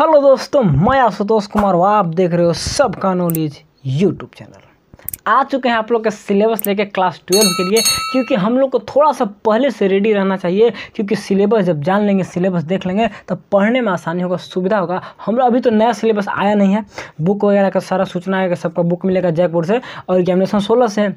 Hello दोस्तों, मैं आशुतोष कुमार और आप देख रहे हो सबका नॉलेज यूट्यूब चैनल आ चुके हैं आप लोग का सिलेबस लेके क्लास ट्वेल्व के लिए, क्योंकि हम लोग को थोड़ा सा पहले से रेडी रहना चाहिए, क्योंकि सिलेबस जब जान लेंगे सिलेबस देख लेंगे, तब पढ़ने में आसानी होगा, सुविधा होगा। हम लोग अभी तो नया सिलेबस आया नहीं है। बुक वगैरह का सारा सूचना है कि सबका बुक मिलेगा जयपुर से, और एग्जामिनेशन सोलह से है।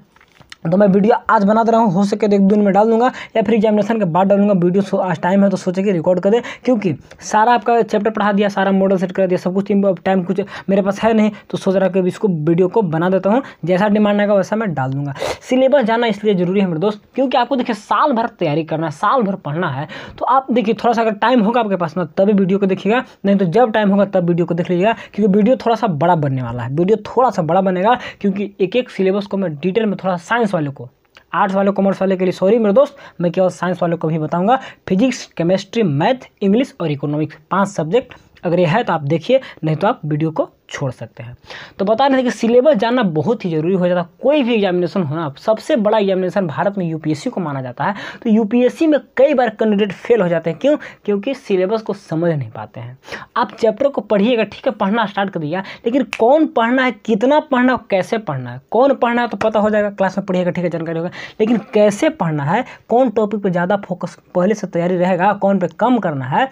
तो मैं वीडियो आज बना दे रहा, हूँ हो सके तो एक दिन में डाल दूँगा, या फिर एग्जामिनेशन के बाद डालूँगा, वीडियो आज टाइम है तो सोचे कि रिकॉर्ड कर दे, क्योंकि सारा आपका चैप्टर पढ़ा दिया, सारा मॉडल सेट कर दिया, सब कुछ टाइम कुछ मेरे पास है नहीं तो सोच रहा कि इसको वीडियो को बना देता हूँ, जैसा डिमांड आएगा वैसा मैं डाल दूँगा। सिलेबस जाना इसलिए ज़रूरी है मेरे दोस्त, क्योंकि आपको देखिए, साल भर तैयारी करना है, साल भर पढ़ना है तो आप देखिए, थोड़ा सा अगर टाइम होगा आपके पास ना तभी वीडियो को देखिएगा, नहीं तो जब टाइम होगा तब वीडियो को देख लीजिएगा, क्योंकि वीडियो थोड़ा सा बड़ा बनने वाला है, वीडियो थोड़ा सा बड़ा बनेगा, क्योंकि एक एक सिलेबस को मैं डिटेल में थोड़ा साइंस वाले को। आर्ट्स वाले, कॉमर्स वाले के लिए सॉरी मेरे दोस्त, मैं केवल साइंस वालों को भी बताऊँगा। फिजिक्स केमिस्ट्री मैथ इंग्लिश और इकोनॉमिक्स पाँच सब्जेक्ट अगर यह है तो आप देखिए, नहीं तो आप वीडियो को छोड़ सकते हैं। तो बता रहे थे कि सिलेबस जानना बहुत ही ज़रूरी हो जाता है। कोई भी एग्जामिनेशन होना, सबसे बड़ा एग्जामिनेशन भारत में यूपीएससी को माना जाता है। तो यूपीएससी में कई बार कैंडिडेट फेल हो जाते हैं। क्यों? क्योंकि सिलेबस को समझ नहीं पाते हैं। आप चैप्टर को पढ़िएगा, ठीक है, पढ़ना स्टार्ट कर दिया लेकिन कौन पढ़ना है, कितना पढ़ना है, कैसे पढ़ना है? कौन पढ़ना है तो पता हो जाएगा क्लास में पढ़िएगा, ठीक है, जानकारी होगा। लेकिन कैसे पढ़ना है, कौन टॉपिक पर ज़्यादा फोकस पहले से तैयारी रहेगा, कौन पर कम करना है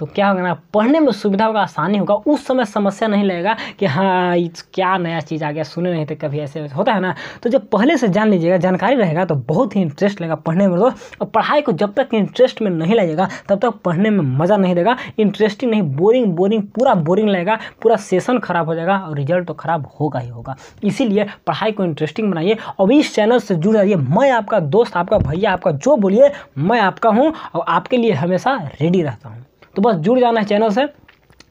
तो क्या होगा ना, पढ़ने में सुविधा होगा, आसानी होगा। उस समय समस्या नहीं लगेगा कि हाँ क्या नया चीज़ आ गया, सुने नहीं थे कभी ऐसे। होता है ना तो जब पहले से जान लीजिएगा, जानकारी रहेगा तो बहुत ही इंटरेस्ट लगेगा पढ़ने में। तो और पढ़ाई को जब तक इंटरेस्ट में नहीं लगेगा, तब तक पढ़ने में मज़ा नहीं देगा। इंटरेस्टिंग नहीं बोरिंग बोरिंग पूरा बोरिंग लगेगा, पूरा सेशन खराब हो जाएगा और रिज़ल्ट तो खराब होगा ही होगा। इसीलिए पढ़ाई को इंटरेस्टिंग बनाइए और इस चैनल से जुड़ जाइए। मैं आपका दोस्त, आपका भैया, आपका जो बोलिए, मैं आपका हूँ और आपके लिए हमेशा रेडी रहता हूँ। तो बस जुड़ जाना है चैनल से।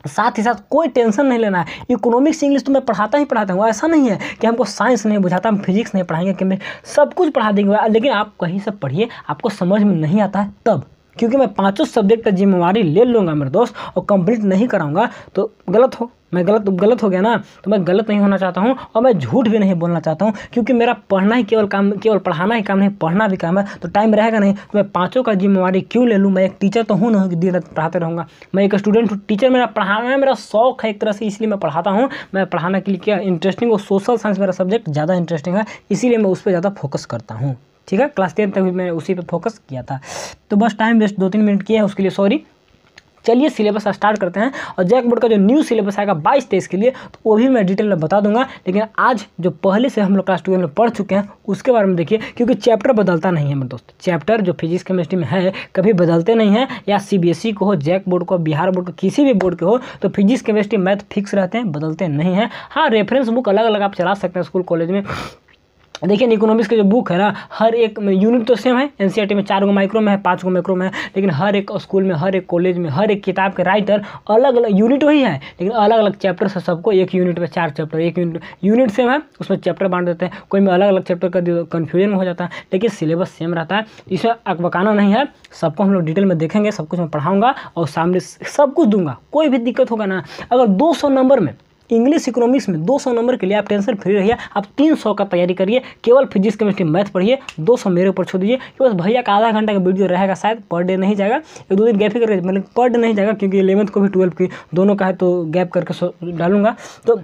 साथ ही साथ कोई टेंशन नहीं लेना है। इकोनॉमिक्स, इंग्लिश तो मैं पढ़ाता ही पढ़ाता हूँ। ऐसा नहीं है कि हमको साइंस नहीं बुझाता, हम फिजिक्स नहीं पढ़ाएँगे कि मैं सब कुछ पढ़ा देंगे। लेकिन आप कहीं से पढ़िए, आपको समझ में नहीं आता है तब। क्योंकि मैं पाँचों सब्जेक्ट का जिम्मेवारी ले लूँगा, मेरे दोस्त, और कंप्लीट नहीं कराऊँगा तो गलत हो। मैं गलत गलत हो गया ना तो मैं गलत नहीं होना चाहता हूँ और मैं झूठ भी नहीं बोलना चाहता हूँ, क्योंकि मेरा पढ़ना ही केवल काम, केवल पढ़ाना ही काम नहीं, पढ़ना भी काम है तो टाइम रहेगा नहीं तो मैं पाँचों का जिम्मेवारी क्यों ले लूँ? मैं एक टीचर तो हूँ ना दिन रात पढ़ाते रहूँगा। मैं एक स्टूडेंट हूँ टीचर मेरा पढ़ाना है, मेरा शौक है एक तरह से, इसलिए मैं पढ़ाता हूँ। मैं पढ़ाने के लिए क्या इंटरेस्टिंग और सोशल साइंस मेरा सब्जेक्ट ज़्यादा इंटरेस्टिंग है, इसीलिए मैं उस पर ज़्यादा फोकस करता हूँ। ठीक है? क्लास टेन तक भी मैंने उसी पर फोकस किया था। तो बस टाइम वेस्ट दो तीन मिनट किया है, उसके लिए सॉरी चलिए सिलेबस स्टार्ट करते हैं और जैक बोर्ड का जो न्यू सिलेबस आएगा बाईस तेईस के लिए तो वो भी मैं डिटेल में बता दूँगा। लेकिन आज जो पहले से हम लोग क्लास ट्वेल्व में पढ़ चुके हैं, उसके बारे में देखिए, क्योंकि चैप्टर बदलता नहीं है मेरे दोस्त। चैप्टर जो फिजिक्स, केमिस्ट्री में है, कभी बदलते नहीं है। या सीबीएसई को हो, जैक बोर्ड को बिहार बोर्ड को, किसी भी बोर्ड के हो तो फिजिक्स, केमिस्ट्री, मैथ फिक्स रहते हैं, बदलते नहीं हैं। हाँ रेफरेंस बुक अलग अलग आप चला सकते हैं स्कूल, कॉलेज में। देखिए इकोनॉमिक्स का जो बुक है ना, हर एक यूनिट तो सेम है एनसीईआरटी में चार गो माइक्रो में है, पाँच गो माइक्रो में है, लेकिन हर एक स्कूल में, हर एक कॉलेज में, हर एक किताब के राइटर अलग अलग यूनिट वही है, लेकिन अलग अलग चैप्टर से सबको एक यूनिट में चार चैप्टर एक यूनिट यूनिट सेम है, उसमें चैप्टर बांट देते हैं, कोई में अलग अलग चैप्टर का कन्फ्यूज़न हो जाता है, लेकिन सिलेबस सेम रहता है इसमें अकबकाना नहीं है, सबको हम लोग डिटेल में देखेंगे, सब कुछ मैं पढ़ाऊँगा और सामने सब कुछ दूँगा, कोई भी दिक्कत होगा ना, अगर दो सौ नंबर में इंग्लिश इकोनॉमिक्स में 200 नंबर के लिए आप टेंशन फ्री रहिए, आप 300 का तैयारी करिए, केवल फिजिक्स केमिस्ट्री मैथ पढ़िए 200 मेरे ऊपर छोड़ दीजिए बस भैया का आधा घंटा का वीडियो रहेगा, शायद पर डे नहीं जाएगा, एक दो दिन गैप ही करके मतलब पर डे नहीं जाएगा, क्योंकि इलेवंथ को भी ट्वेल्थ की दोनों का है तो गैप करके डालूँगा। तो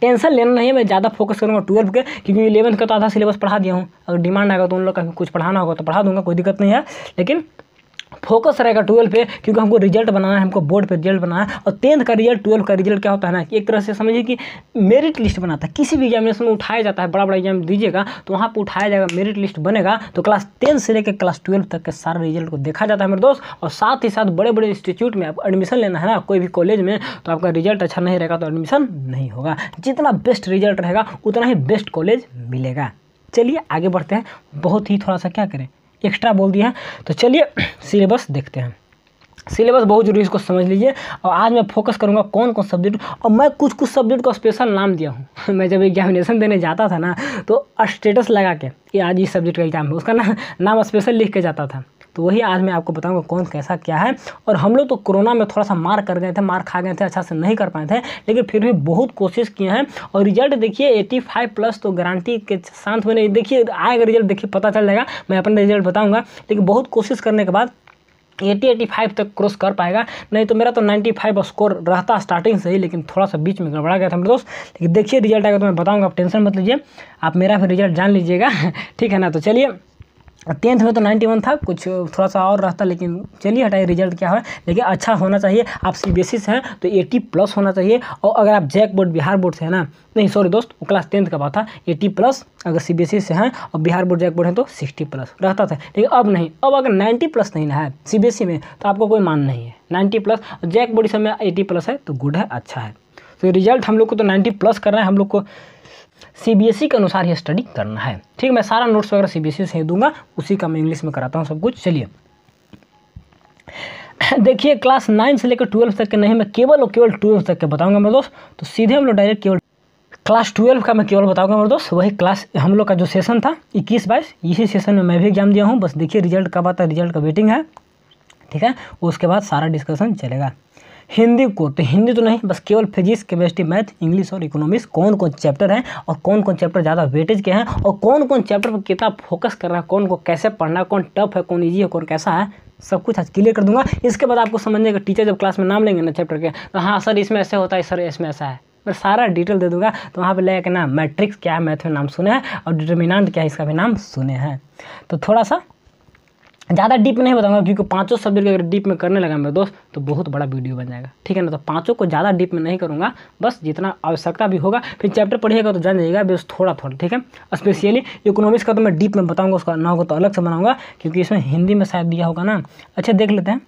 टेंशन लेना नहीं है, मैं ज़्यादा फोकस करूँगा ट्वेल्व के, क्योंकि इलेवंथ का तो आधा सिलेबस पढ़ा दिया हूँ, अगर डिमांड आएगा तो उन लोग का कुछ पढ़ाना होगा तो पढ़ा दूँगा, कोई दिक्कत नहीं है, लेकिन फोकस रहेगा ट्वेल्व पे, क्योंकि हमको रिज़ल्ट बनाना है, हमको बोर्ड पे रिज़ल्ट बनाना है, और टेंथ का रिज़ल्ट ट्वेल्व का रिज़ल्ट क्या होता है ना एक तरह से समझिए कि मेरिट लिस्ट बनाता है। किसी भी एग्जामिनेशन में उठाया जाता है बड़ा बड़ा एग्ज़ाम दीजिएगा तो वहाँ पर उठाया जाएगा मेरिट लिस्ट बनेगा तो क्लास टेंथ से लेकर क्लास ट्वेल्व तक के सारे रिज़ल्ट को देखा जाता है मेरे दोस्त, और साथ ही साथ बड़े बड़े इंस्टीट्यूट में आप एडमिशन लेना है ना, कोई भी कॉलेज में तो आपका रिज़ल्ट अच्छा नहीं रहेगा तो एडमिशन नहीं होगा। जितना बेस्ट रिज़ल्ट रहेगा, उतना ही बेस्ट कॉलेज मिलेगा। चलिए आगे बढ़ते हैं, बहुत ही थोड़ा सा क्या करें? एक्स्ट्रा बोल दिया है। तो चलिए सिलेबस देखते हैं। सिलेबस बहुत ज़रूरी इसको समझ लीजिए। और आज मैं फोकस करूँगा कौन कौन सब्जेक्ट और मैं कुछ कुछ सब्जेक्ट का स्पेशल नाम दिया हूँ। मैं जब एग्जामिनेशन देने जाता था ना तो स्टेटस लगा के कि आज इस सब्जेक्ट का एग्ज़ाम है। उसका ना, नाम स्पेशल लिख के जाता था। तो वही आज मैं आपको बताऊँगा कौन कैसा क्या है। और हम लोग तो कोरोना में थोड़ा सा मार कर गए थे, मार खा गए थे अच्छा से नहीं कर पाए थे, लेकिन फिर भी बहुत कोशिश किए हैं। और रिज़ल्ट देखिए, एटी फाइव प्लस तो गारंटी के साथ मैंने, देखिए, आएगा रिज़ल्ट, देखिए, पता चल जाएगा, मैं अपना रिज़ल्ट बताऊँगा। लेकिन बहुत कोशिश करने के बाद एटी एटी फाइव तक क्रॉस कर पाएगा। नहीं तो मेरा तो नाइन्टी फाइव स्कोर रहता स्टार्टिंग से ही, लेकिन थोड़ा सा बीच में गड़बड़ा गया था मेरे दोस्त। लेकिन देखिए रिज़ल्ट आएगा तो मैं बताऊँगा, आप टेंशन मत लीजिए, आप मेरा फिर रिज़ल्ट जान लीजिएगा। ठीक है ना तो चलिए। टेंथ में तो नाइन्टी वन था, कुछ थोड़ा सा और रहता, लेकिन चलिए हटाइए, रिज़ल्ट क्या है लेकिन अच्छा होना चाहिए, आप सी बी एस ई से हैं तो एटी प्लस होना चाहिए, और अगर आप जैक बोर्ड, बिहार बोर्ड से है ना, नहीं, सॉरी दोस्त, वो क्लास टेंथ का बात था, एटी प्लस, अगर सी बी एस ई से हैं, और बिहार बोर्ड, जैक बोर्ड है तो सिक्सटी प्लस, रहता था। लेकिन अब नहीं, अब अगर नाइन्टी प्लस नहीं है, सी बी एस ई में तो आपको कोई मान नहीं है। नाइन्टी प्लस, जैक बोर्ड समय एटी प्लस है तो गुड है अच्छा है। तो रिज़ल्ट हम लोग को तो नाइन्टी प्लस करना है, हम लोग को सीबीएसई के अनुसार ही स्टडी करना है। ठीक मैं सारा नोट्स वगैरह सीबीएसई से ही दूँगा, उसी का मैं इंग्लिश में कराता हूँ सब कुछ। चलिए। देखिए क्लास नाइन से लेकर ट्वेल्व तक के नहीं, मैं केवल और केवल ट्वेल्व तक के बताऊँगा मेरे दोस्त। तो सीधे हम लोग डायरेक्ट केवल क्लास ट्वेल्व का मैं केवल बताऊँगा मेरे दोस्त। वही क्लास हम लोग का जो सेशन था, इक्कीस बाईस, इसी सेशन में मैं भी एग्ज़ाम दिया हूँ। बस देखिए रिज़ल्ट कब आता है रिज़ल्ट का वेटिंग है। ठीक है, उसके बाद सारा डिस्कशन चलेगा। हिंदी को तो हिंदी तो नहीं, बस केवल फिजिक्स, केमिस्ट्री, मैथ, इंग्लिश और इकोनॉमिक्स कौन कौन चैप्टर हैं और कौन कौन चैप्टर ज़्यादा वेटेज के हैं और कौन कौन चैप्टर पर कितना फोकस करना है, कौन को कैसे पढ़ना कौन टफ है, कौन ईजी है, कौन कैसा है, सब कुछ आज क्लियर कर दूँगा। इसके बाद आपको समझने का टीचर जब क्लास में नाम लेंगे ना चैप्टर के तो हाँ सर इसमें ऐसे होता है सर इसमें ऐसा है। मैं सारा डिटेल दे दूँगा तो वहाँ पे लेके ना मैट्रिक्स क्या है मैथ में नाम सुने हैं और डिटर्मिनांट क्या है, इसका भी नाम सुने हैं। तो थोड़ा सा ज़्यादा डीप नहीं बताऊँगा, क्योंकि पाँचों सब्जेक्ट अगर डीप में करने लगा मेरे दोस्त तो बहुत बड़ा वीडियो बन जाएगा, ठीक है ना? तो पाँचों को ज़्यादा डीप में नहीं करूँगा, बस जितना आवश्यकता भी होगा, फिर चैप्टर पढ़िएगा तो जान जाइएगा, बस थोड़ा थोड़ा ठीक है? स्पेशली इकोनॉमिक्स का तो मैं डीप में बताऊँगा, उसका ना होगा तो अलग से बनाऊँगा, क्योंकि इसमें हिंदी में शायद दिया होगा ना। अच्छा देख लेते हैं,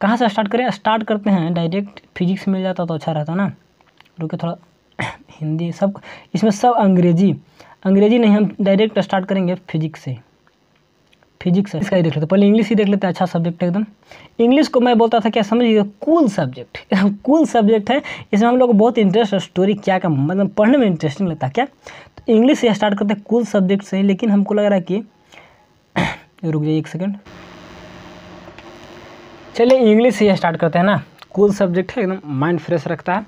कहाँ से स्टार्ट करें? स्टार्ट करते हैं डायरेक्ट फिजिक्स मिल जाता तो अच्छा रहता ना। रुके थोड़ा, हिंदी सब, इसमें सब अंग्रेज़ी अंग्रेज़ी नहीं, हम डायरेक्ट स्टार्ट करेंगे फिजिक्स से। फिजिक्स है इसका ही देख लेते, पहले इंग्लिश ही देख लेते अच्छा सब्जेक्ट है एकदम। इंग्लिश को मैं बोलता था, क्या समझिए कूल सब्जेक्ट कूल सब्जेक्ट है, इसमें हम लोग को बहुत इंटरेस्ट है स्टोरी क्या का मतलब पढ़ने में इंटरेस्टिंग लगता है क्या? तो इंग्लिश से स्टार्ट करते हैं कूल सब्जेक्ट से, लेकिन हमको लग रहा है कि रुक जाइए एक सेकेंड चलिए इंग्लिश से स्टार्ट करते हैं ना। कूल सब्जेक्ट है, एकदम माइंड फ्रेश रखता है।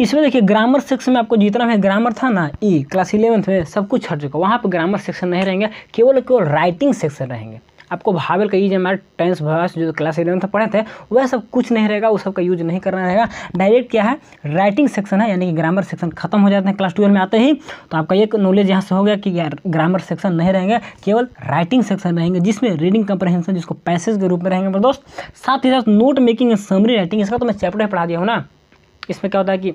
इसमें देखिए ग्रामर सेक्शन में आपको जितना भी ग्रामर था ना ई क्लास इलेवंथ में सब कुछ हट चुका। वहाँ पर ग्रामर सेक्शन नहीं रहेंगे, केवल केवल राइटिंग सेक्शन रहेंगे। आपको भावेल का यूज़ हमारे टेंस भाष जो क्लास इलेवंथ पढ़े थे, वह सब कुछ नहीं रहेगा उस सब का यूज़ नहीं करना रहेगा। डायरेक्ट क्या है? राइटिंग सेक्शन है, यानी कि ग्रामर सेक्शन खत्म हो जाते हैं क्लास ट्वेल्व में आते ही। तो आपका एक नॉलेज यहाँ से हो गया कि ग्रामर सेक्शन नहीं रहेंगे, केवल राइटिंग सेक्शन रहेंगे, जिसमें रीडिंग कंप्रहेंशन जिसको पैसेज के रूप में रहेंगे। मेरे दोस्त, साथ ही साथ note making and summary writing इसका तो मैं चैप्टर पढ़ा दिया हूँ ना। इसमें क्या होता है कि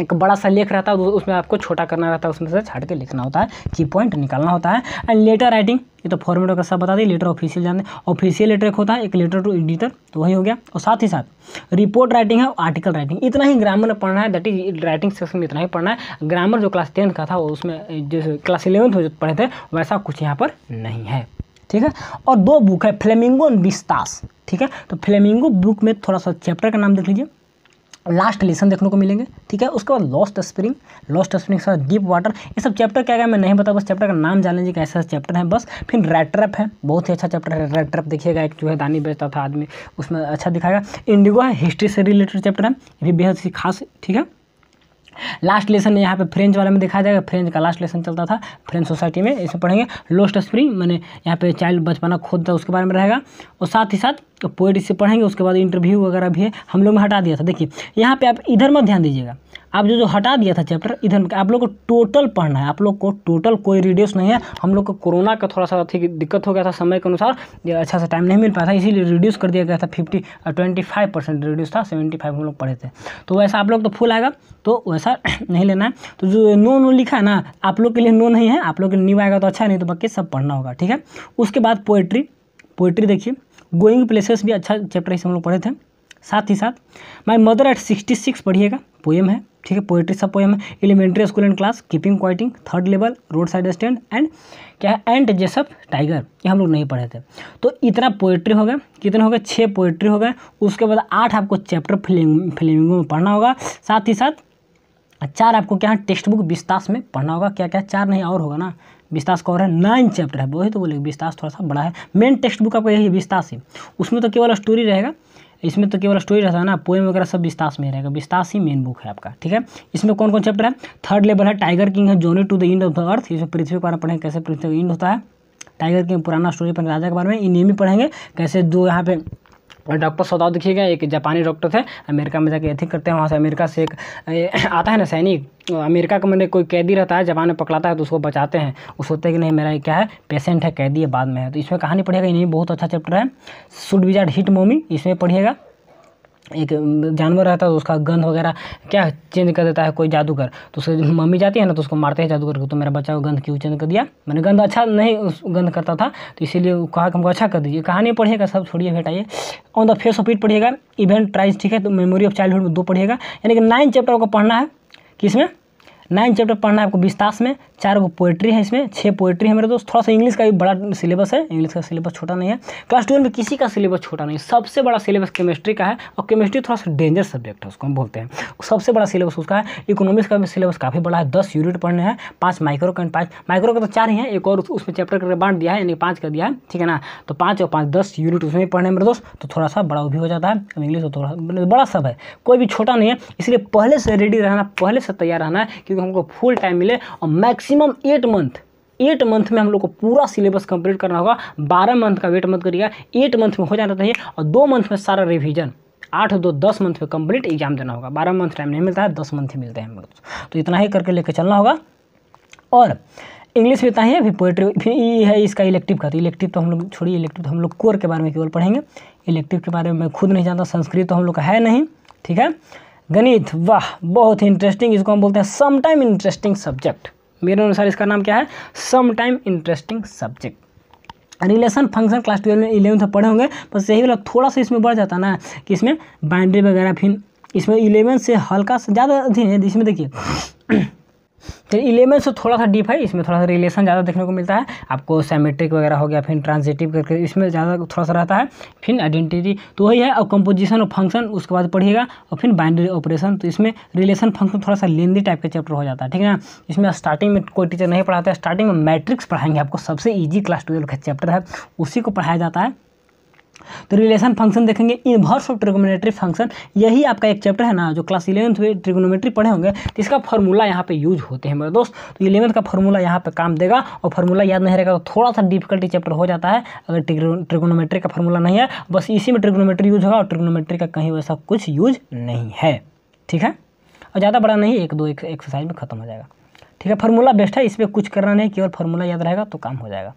एक बड़ा सा लेख रहता है उसमें आपको छोटा करना रहता है, उसमें से छाट के लिखना होता है, की पॉइंट निकालना होता है। एंड लेटर राइटिंग ये तो फॉर्मेट वगैरह सब बता दी लेटर ऑफिशियल जाने ऑफिशियल लेटर एक होता है, एक लेटर टू एडिटर तो वही हो गया। और साथ ही साथ रिपोर्ट राइटिंग है आर्टिकल राइटिंग इतना ही ग्रामर में पढ़ना है दैट इज़ राइटिंग सेक्शन में इतना ही पढ़ना है। ग्रामर जो क्लास टेंथ का था, वो उसमें, जो क्लास इलेवंथ में जो पढ़े थे, वैसा कुछ यहाँ पर नहीं है। ठीक है? और दो बुक है फ्लेमिंगो एंड बिस्तास ठीक है? तो फ्लेमिंगो बुक में थोड़ा सा चैप्टर का नाम देख लीजिए। लास्ट लेसन देखने को मिलेंगे, ठीक है? उसके बाद लॉस्ट स्प्रिंग लॉस्ट स्प्रिंग के डीप वाटर ये सब चैप्टर क्या क्या मैं नहीं बता, बस चैप्टर का नाम जान लीजिए कैसा चैप्टर है, बस। फिर रेड ट्रैप है, बहुत ही अच्छा चैप्टर है। रेड ट्रैप देखिएगा, एक जो है दानी बेचता था आदमी, उसमें अच्छा दिखाएगा। इंडिगो है हिस्ट्री से रिलेटेड चैप्टर है, ये भी बेहद ही खास, ठीक है? लास्ट लेसन यहाँ पे फ्रेंच वाले में दिखाया जाएगा। फ्रेंच का लास्ट लेसन चलता था। फ्रेंच सोसाइटी में इसे पढ़ेंगे। लोस्ट स्प्रिंग मैंने यहाँ पे चाइल्ड बचपना खुद था उसके बारे में रहेगा। और साथ ही साथ पोइट से पढ़ेंगे, उसके बाद इंटरव्यू वगैरह भी है। हम लोग में हटा दिया था। देखिए, यहाँ पे आप इधर मत ध्यान दीजिएगा। आप जो जो हटा दिया था चैप्टर इधर आप लोग को टोटल पढ़ना है। आप लोग को टोटल कोई रिड्यूस नहीं है। हम लोग को कोरोना का थोड़ा सा दिक्कत हो गया था समय के अनुसार। अच्छा सा टाइम नहीं मिल पाया था, इसीलिए रिड्यूस कर दिया गया था fifty twenty five percent reduce था। सेवेंटी फाइव हम लोग पढ़े थे। तो वैसा आप लोग तो फुल आएगा। तो वैसा नहीं लेना है। तो जो नो नो लिखा है ना, आप लोग के लिए नो नहीं है। आप लोग के लिए न्यू आएगा तो अच्छा नहीं तो बाकी सब पढ़ना होगा, ठीक है? उसके बाद पोएट्री पोएट्री देखिए गोइंग प्लेसेस भी अच्छा चैप्टर इसे हम लोग पढ़े थे। साथ ही साथ my mother at sixty six पढ़िएगा। पोएम है। ठीक है पोएट्री सब poem elementary school and class keeping quieting third level roadside stand and क्या है एंड जेसअप टाइगर ये हम लोग नहीं पढ़े थे। तो इतना पोएट्री हो गया, कितने हो गए छः पोएट्री हो गए। उसके बाद आठ आपको चैप्टर फ़िल्म फिल्मिंगों में पढ़ना होगा। साथ ही साथ, चार आपको क्या है टेक्स्ट बुक विस्तास में पढ़ना होगा। क्या क्या, चार नहीं, और होगा ना। विस्तास का और है नाइन चैप्टर है। वही तो बोले विस्तास थोड़ा सा बड़ा है। मेन टेक्स्ट बुक आपका यही विस्तास ही उसमें तो केवल स्टोरी रहेगा। इसमें तो केवल स्टोरी रहता है ना पोएम वगैरह सब विस्तास में रहेगा विस्तास ही मेन बुक है आपका, ठीक है? इसमें कौन कौन चैप्टर है? थर्ड लेवल है टाइगर किंग है journey to the end of the earth इसमें पृथ्वी में पढ़ेंगे कैसे पृथ्वी का इंड होता है? टाइगर किंग पुराना स्टोरी पर राजा के बारे में इन्हें भी पढ़ेंगे, कैसे दो यहाँ पे डॉक्टर सौदाव देखिएगा एक जापानी डॉक्टर थे, अमेरिका में जाके एथिक करते हैं, वहाँ से अमेरिका से एक आता है ना सैनिक अमेरिका का मैंने कोई कैदी रहता है, जापान में पकड़ाता है तो उसको बचाते हैं। वो सोचते हैं कि नहीं, मेरा ये क्या है पेशेंट है, कैदी है, बाद में है। तो इसमें कहानी पढ़िएगा, ये बहुत अच्छा चैप्टर है। सुड विजार्ड हिट मोमी इसमें पढ़िएगा। एक जानवर रहता है तो उसका गंध वगैरह क्या चेंज कर देता है कोई जादूगर? तो उसकी मम्मी जाती है ना तो उसको मारते हैं जादूगर को तो मेरा बच्चा को गंध क्यों चेंज कर दिया? मैंने गंध अच्छा नहीं उस, गंध करता था तो इसीलिए कहा कि हमको अच्छा कर दीजिए। कहानी पढ़िएगा सब, छोड़िए हटाइए on the face of it पढ़िएगा इवेंट ट्राइज ठीक है तो मेमोरी ऑफ़ चाइल्डहुड में दो पढ़िएगा। यानी कि नाइन चैप्टर को पढ़ना है, किसमें? नाइन चैप्टर पढ़ना है आपको विस्तास में, चार गो पोएट्री है इसमें छः पोएट्री है मेरे दोस्त थोड़ा सा इंग्लिश का भी बड़ा सिलेबस है इंग्लिश का सिलेबस छोटा नहीं है। क्लास ट्वेल्व में किसी का सिलेबस छोटा नहीं है सबसे बड़ा सिलेबस केमिस्ट्री का है, और केमिस्ट्री थोड़ा सा डेंजर सब्जेक्ट है उसको हम बोलते हैं। सबसे बड़ा सिलेबस उसका है इकोनॉमिक्स का भी सिलेबस काफ़ी बड़ा है, दस यूनिट पढ़ने हैं, पाँच माइक्रो का पाँच माइक्रो का तो चार ही है, एक और उसमें चैप्टर करके बांट दिया है, यानी पाँच कर दिया है, ठीक है ना? तो पाँच और पाँच, दस यूनिट उसमें भी पढ़ने मेरे दोस्त तो थोड़ा सा बड़ा भी हो जाता है इंग्लिश तो थोड़ा बड़ा सब है, कोई भी छोटा नहीं है, इसलिए पहले से रेडी रहना, पहले से तैयार रहना है, क्योंकि हमको फुल टाइम मिले और maximum eight month eight month में हम लोग को पूरा सिलेबस कंप्लीट करना होगा। बारह मंथ का वेट मत करिएगा। एट मंथ में हो जाना चाहिए और दो मंथ में सारा रिवीजन आठ, दो, दस मंथ में कंप्लीट एग्ज़ाम देना होगा। बारह मंथ टाइम नहीं मिलता है, दस मंथ ही मिलते हैं हम। लोग तो इतना ही करके लेकर चलना होगा। और इंग्लिश में इतना ही है फिर पोएट्री फिर ये है, इसका इलेक्टिव का। तो इलेक्टिव तो हम लोग, छोड़िए इलेक्टिव तो हम लोग कोर के बारे में केवल पढ़ेंगे। इलेक्टिव के बारे में मैं खुद नहीं जानता, संस्कृत तो हम लोग का है नहीं, ठीक है? गणित, वाह, बहुत ही इंटरेस्टिंग इसको हम बोलते हैं सम टाइम इंटरेस्टिंग सब्जेक्ट मेरे अनुसार इसका नाम क्या है? Some time interesting subject relation function class twelve में इलेवंथ में पढ़े होंगे, बस यही वाला थोड़ा सा इसमें बढ़ जाता ना, कि इसमें बाइंड्री वगैरह, फिर इसमें इलेवन से हल्का सा, ज़्यादा अथी है, इसमें देखिए तो इलेवन से थोड़ा सा डीप है, इसमें थोड़ा सा रिलेशन ज़्यादा देखने को मिलता है। आपको सेमेट्रिक वगैरह हो गया, फिर ट्रांजिटिव करके इसमें ज़्यादा थोड़ा सा रहता है, फिर आइडेंटिटी तो वही है, और कंपोजिशन और फ़ंक्शन उसके बाद पढ़िएगा, और फिर बाइंड्री ऑपरेशन तो इसमें रिलेशन फ़ंक्शन थोड़ा सा लेंदी टाइप का चैप्टर हो जाता है, ठीक है ना? इसमें स्टार्टिंग में कोई टीचर नहीं पढ़ाता है स्टार्टिंग में मैट्रिक्स पढ़ाएँगे आपको, सबसे ईजी क्लास ट्वेल्व का चैप्टर है, उसी को पढ़ाया जाता है। तो रिलेशन फ़ंक्शन देखेंगे। इन्वर्स ऑफ़ ट्रिगोनोमेट्री फ़ंक्शन यही आपका एक चैप्टर है ना, जो क्लास इलेवंथ में ट्रिगोनोमेट्री पढ़े होंगे तो इसका फॉर्मूला यहाँ पे यूज़ होते हैं मेरे दोस्त। तो इलेवंथ का फॉर्मूला यहाँ पे काम देगा, और फॉर्मूला याद नहीं रहेगा तो थोड़ा सा डिफिकल्टी चैप्टर हो जाता है, अगर ट्रिगोनोमेट्री का फॉर्मूला नहीं है, बस इसी में ट्रिगोनोमेट्री यूज़ होगा, और ट्रिगोनोमेट्री का कहीं वैसा कुछ यूज़ नहीं है। ठीक है? और ज़्यादा बड़ा नहीं, एक दो एक एक्सरसाइज में खत्म हो जाएगा। ठीक है फार्मूला बेस्ट है, इसमें कुछ करना नहीं, केवल फार्मूला याद रहेगा तो काम हो जाएगा।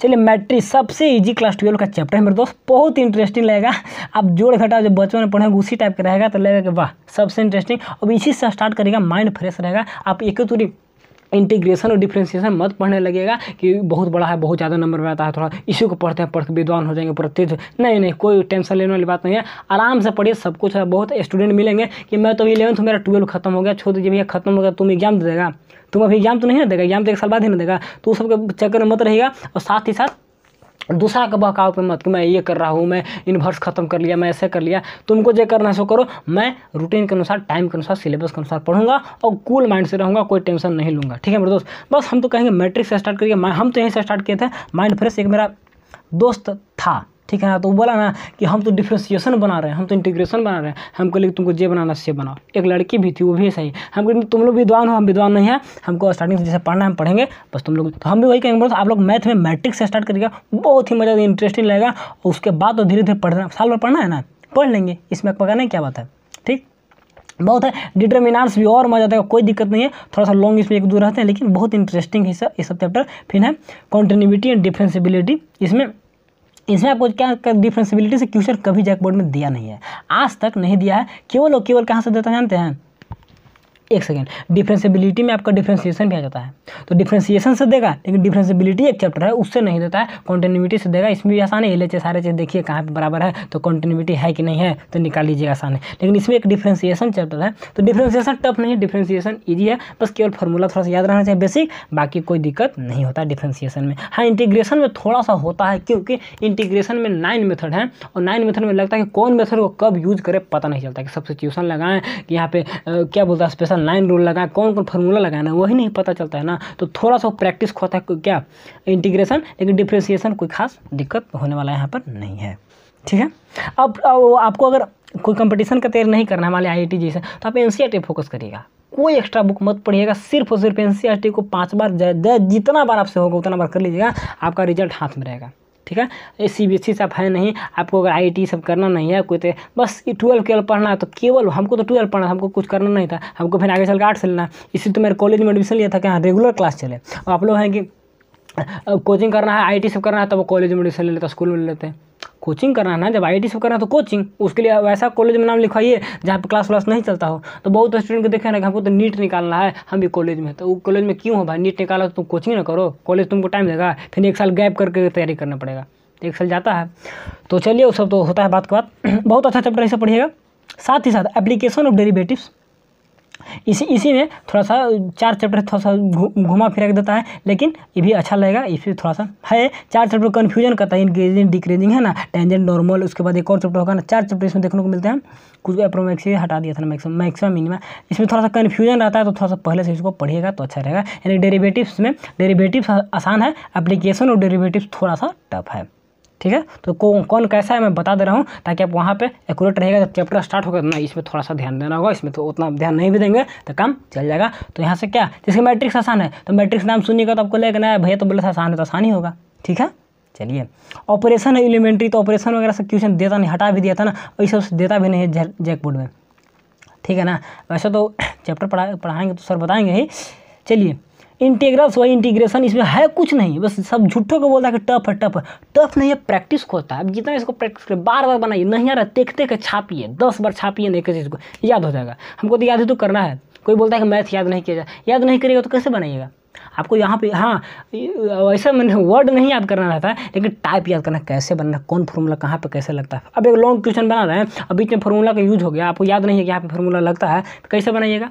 चलिए मैट्रिक सबसे इजी क्लास ट्वेल्व का चैप्टर है। मेरे दोस्त, बहुत इंटरेस्टिंग लगेगा। आप जोड़ घटा जब बच्चों ने पढ़ेंगे, उसी टाइप का रहेगा तो लगेगा कि वाह, सबसे इंटरेस्टिंग अब इसी से स्टार्ट करेगा माइंड फ्रेश रहेगा। आप एक तुरी इंटीग्रेशन और डिफ्रेंशिएशन मत पढ़ने लगेगा, कि बहुत बड़ा है, बहुत ज़्यादा नंबर में आता है, थोड़ा इसी को पढ़ते हैं, पढ़ के विद्वान हो जाएँगे, पूरा तेज। नहीं नहीं, कोई टेंशन लेने वाली बात नहीं है। आराम से पढ़िए, सब कुछ है, बहुत स्टूडेंट मिलेंगे, कि मैं तो इलेवंथ मेरा ट्वेल्व खत्म हो गया छोड़ दीजिए भैया खत्म हो गया, तुम एग्ज़ाम दे देगा। तुम अभी एग्ज़ाम तो नहीं ना देगा, एग्ज़ाम तो एक साल बाद ही ना देगा। तो उस सबके चक्कर में मत रहेगा और साथ ही साथ दूसरा का बहकाव पे मत कि मैं ये कर रहा हूँ, मैं इन्वर्स खत्म कर लिया, मैं ऐसे कर लिया। तुमको जो करना है सो करो, मैं रूटीन के अनुसार टाइम के अनुसार सिलेबस के अनुसार पढ़ूँगा और कूल माइंड से रहूँगा, कोई टेंशन नहीं लूँगा। ठीक है मेरे दोस्त? बस हम तो कहेंगे मैट्रिक से स्टार्ट करिए। हम तो यहीं से स्टार्ट किए थे। माइंड फ्रेश एक मेरा दोस्त था। ठीक है ना? तो वो बोला ना कि हम तो डिफ्रेंसिएशन बना रहे हैं, हम तो इंटीग्रेशन बना रहे हैं। हमको लेकिन तुमको जे बनाना से बनाओ। एक लड़की भी थी, वो भी सही हमको तुम लोग विद्वान हो, हम विद्वान नहीं है। हमको स्टार्टिंग से जैसे पढ़ना है, हम पढ़ेंगे, बस तुम लोग। तो हम भी वही कहेंगे, बोलो, आप लोग मैथ में मैट्रिक से स्टार्ट करिएगा, बहुत ही मज़ा इंटरेस्टिंग लगेगा। और उसके बाद तो धीरे धीरे पढ़ना, साल भर पढ़ना है ना? पढ़ लेंगे, इसमें पकाने क्या बात है। ठीक? बहुत है। डिटर्मिनार्स भी और मज़ा आता है, कोई दिक्कत नहीं है। थोड़ा सा लॉन्ग इसमें एक दो रहते हैं, लेकिन बहुत इंटरेस्टिंग है ये सब चैप्टर फिर है कॉन्टिन्यूटी एंड डिफ्रेंसिबिलिटी इसमें इसमें आपको क्या डिफ्रेंसिबिलिटी से क्वेश्चन कभी जैकबोर्ड में दिया नहीं है। आज तक नहीं दिया है। केवल और केवल कहाँ से देता जानते हैं? एक सेकेंड डिफ्रेंसिबिलिटी में आपका डिफ्रेंसिएशन भी आ जाता है। तो डिफ्रेंसिएशन से देगा, लेकिन डिफ्रेंसिबिलिटी एक चैप्टर है, उससे नहीं देता है कॉन्टिन्यूटी से देगा, इसमें भी आसान है। एल सारे चीज़ देखिए कहाँ पर बराबर है तो कॉन्टिन्यूटी है कि नहीं है तो निकाल लीजिएगा आसान। है लेकिन इसमें एक डिफ्रेंसिएशन चैप्टर है तो डिफ्रेंसिएशन टफ नहीं है डिफ्रेंसिएशन ईजी है, बस केवल फॉर्मूला थोड़ा सा याद रहना चाहिए बेसिक बाकी कोई दिक्कत नहीं होता डिफ्रेंसिएशन में। हाँ इंटीग्रेशन में थोड़ा सा होता है, क्योंकि इंटीग्रेशन में नाइन मेथड है, और नाइन मेथड में लगता है कि कौन मेथड को कब यूज़ करे, पता नहीं चलता कि सब्सिट्यूशन लगाएँ, कि यहाँ पे क्या बोलता है स्पेशल नाइन रूल लगाए कौन कौन फार्मूला लगाना वही नहीं पता चलता है ना। तो थोड़ा सा प्रैक्टिस होता है, क्या? इंटीग्रेशन लेकिन डिफ्रेंसिएशन कोई खास दिक्कत होने वाला यहाँ पर नहीं है। ठीक है? अब आपको अगर कोई कंपटीशन का तैयारी नहीं करना है हमारे आई जैसे तो आप एन फोकस करिएगा। कोई एक्स्ट्रा बुक मत पढ़िएगा, सिर्फ़ और सिर्फ़ एन को पाँच बार जितना बार आपसे होगा, उतना बार कर लीजिएगा, आपका रिज़ल्ट हाथ में रहेगा। ठीक है? सी बी एस ई सब है नहीं। आपको अगर आई टी सब करना नहीं है, कोई तो बस ये ट्वेल्व केवल पढ़ना है तो केवल हमको तो ट्वेल्व पढ़ना हमको कुछ करना नहीं था। हमको फिर आगे चल के आर्ट्स लेना इसी तो मेरे कॉलेज में एडमिशन लिया था कि हाँ रेगुलर क्लास चले। और आप लोग हैं कि कोचिंग करना है आई टी सब करना है तो वो कॉलेज में एडमिशन ले लेते स्कूल में ले लेते हैं। कोचिंग करना है ना जब आई सब करना है तो कोचिंग, उसके लिए वैसा कॉलेज में नाम लिखवाइए जहाँ पे क्लास व्लास नहीं चलता हो। तो बहुत स्टूडेंट को देखे ना कि हमको तो नीट निकालना है, हम भी कॉलेज में। तो वो कॉलेज में क्यों हो भाई? नीट निकाला तो तुम कोचिंग ना करो। कॉलेज तुमको टाइम देगा, फिर एक साल गैप करके तैयारी करना पड़ेगा। एक साल जाता है। तो चलिए, वो सब तो होता है बात के बाद। बहुत अच्छा चैप्टर ऐसा पढ़िएगा। साथ ही साथ एप्लीकेशन ऑफ़ डेरिवेटिव्स इसी इसी में थोड़ा सा चार चैप्टर थोड़ा सा घुमा फिरा के देता है, लेकिन ये भी अच्छा लगेगा इसमें थोड़ा सा है। चार चैप्टर कन्फ्यूज़न करता है इंक्रीजिंग डिक्रीजिंग है ना? टेंजेंट नॉर्मल उसके बाद एक और चैप्टर होगा ना। चार चैप्टर इसमें देखने को मिलते हैं। कुछ अप्रोमैक्स हटा दिया था ना मैक्सिमम मैक्सिमम मिनिमम इसमें थोड़ा सा कन्फ्यूज़न रहता है तो थोड़ा सा पहले से इसको पढ़िएगा तो अच्छा रहेगा। यानी डेरिवेटिव्स में डेरिवेटिव्स आसान है एप्लीकेशन और डेरिवेटिव्स थोड़ा सा टफ है। ठीक है? तो कौन कौन कैसा है मैं बता दे रहा हूँ, ताकि आप वहाँ पे एक्यूरेट रहेगा, जब चैप्टर स्टार्ट होगा ना इसमें थोड़ा सा ध्यान देना होगा, इसमें तो उतना ध्यान नहीं भी देंगे तो काम चल जाएगा। तो यहाँ से क्या? जैसे मैट्रिक्स आसान है तो मैट्रिक्स नाम सुनिएगा तो आपको लेकर ना भैया तो बोले आसान है तो आसान ही होगा। ठीक है? चलिए। ऑपरेशन है एलिमेंट्री तो ऑपरेशन वगैरह से क्वेश्चन देता नहीं, हटा भी दिया था ना, वही सब देता भी नहीं है जैक बोर्ड में। ठीक है ना? वैसे तो चैप्टर पढ़ा पढ़ाएँगे तो सर बताएँगे ही। चलिए। इंटीग्रल्स वही इंटीग्रेशन, इसमें है कुछ नहीं, बस सब झूठों को बोलता है कि टफ है टफ है। टफ नहीं है, प्रैक्टिस खोजता है। अब जितना इसको प्रैक्टिस करें बार बार बनाइए, नहीं आ रहा, देखते के छापिए, दस बार छापिए नहीं किसी चीज़ को, याद हो जाएगा। हमको तो याद ही तो करना है। कोई बोलता है कि मैथ याद नहीं किया जाए, याद नहीं करेगा तो कैसे बनाइएगा? आपको यहाँ पे हाँ वैसा मैंने वर्ड नहीं याद करना रहता है, लेकिन टाइप याद करना, कैसे बनना, कौन फॉर्मूला कहाँ पे कैसे लगता है। अब एक लॉन्ग क्वेश्चन बना रहे हैं, अब बीच में फॉर्मूला का यूज़ हो गया, आपको याद नहीं है कि यहाँ पे फॉर्मूला लगता है तो कैसे बनाइएगा?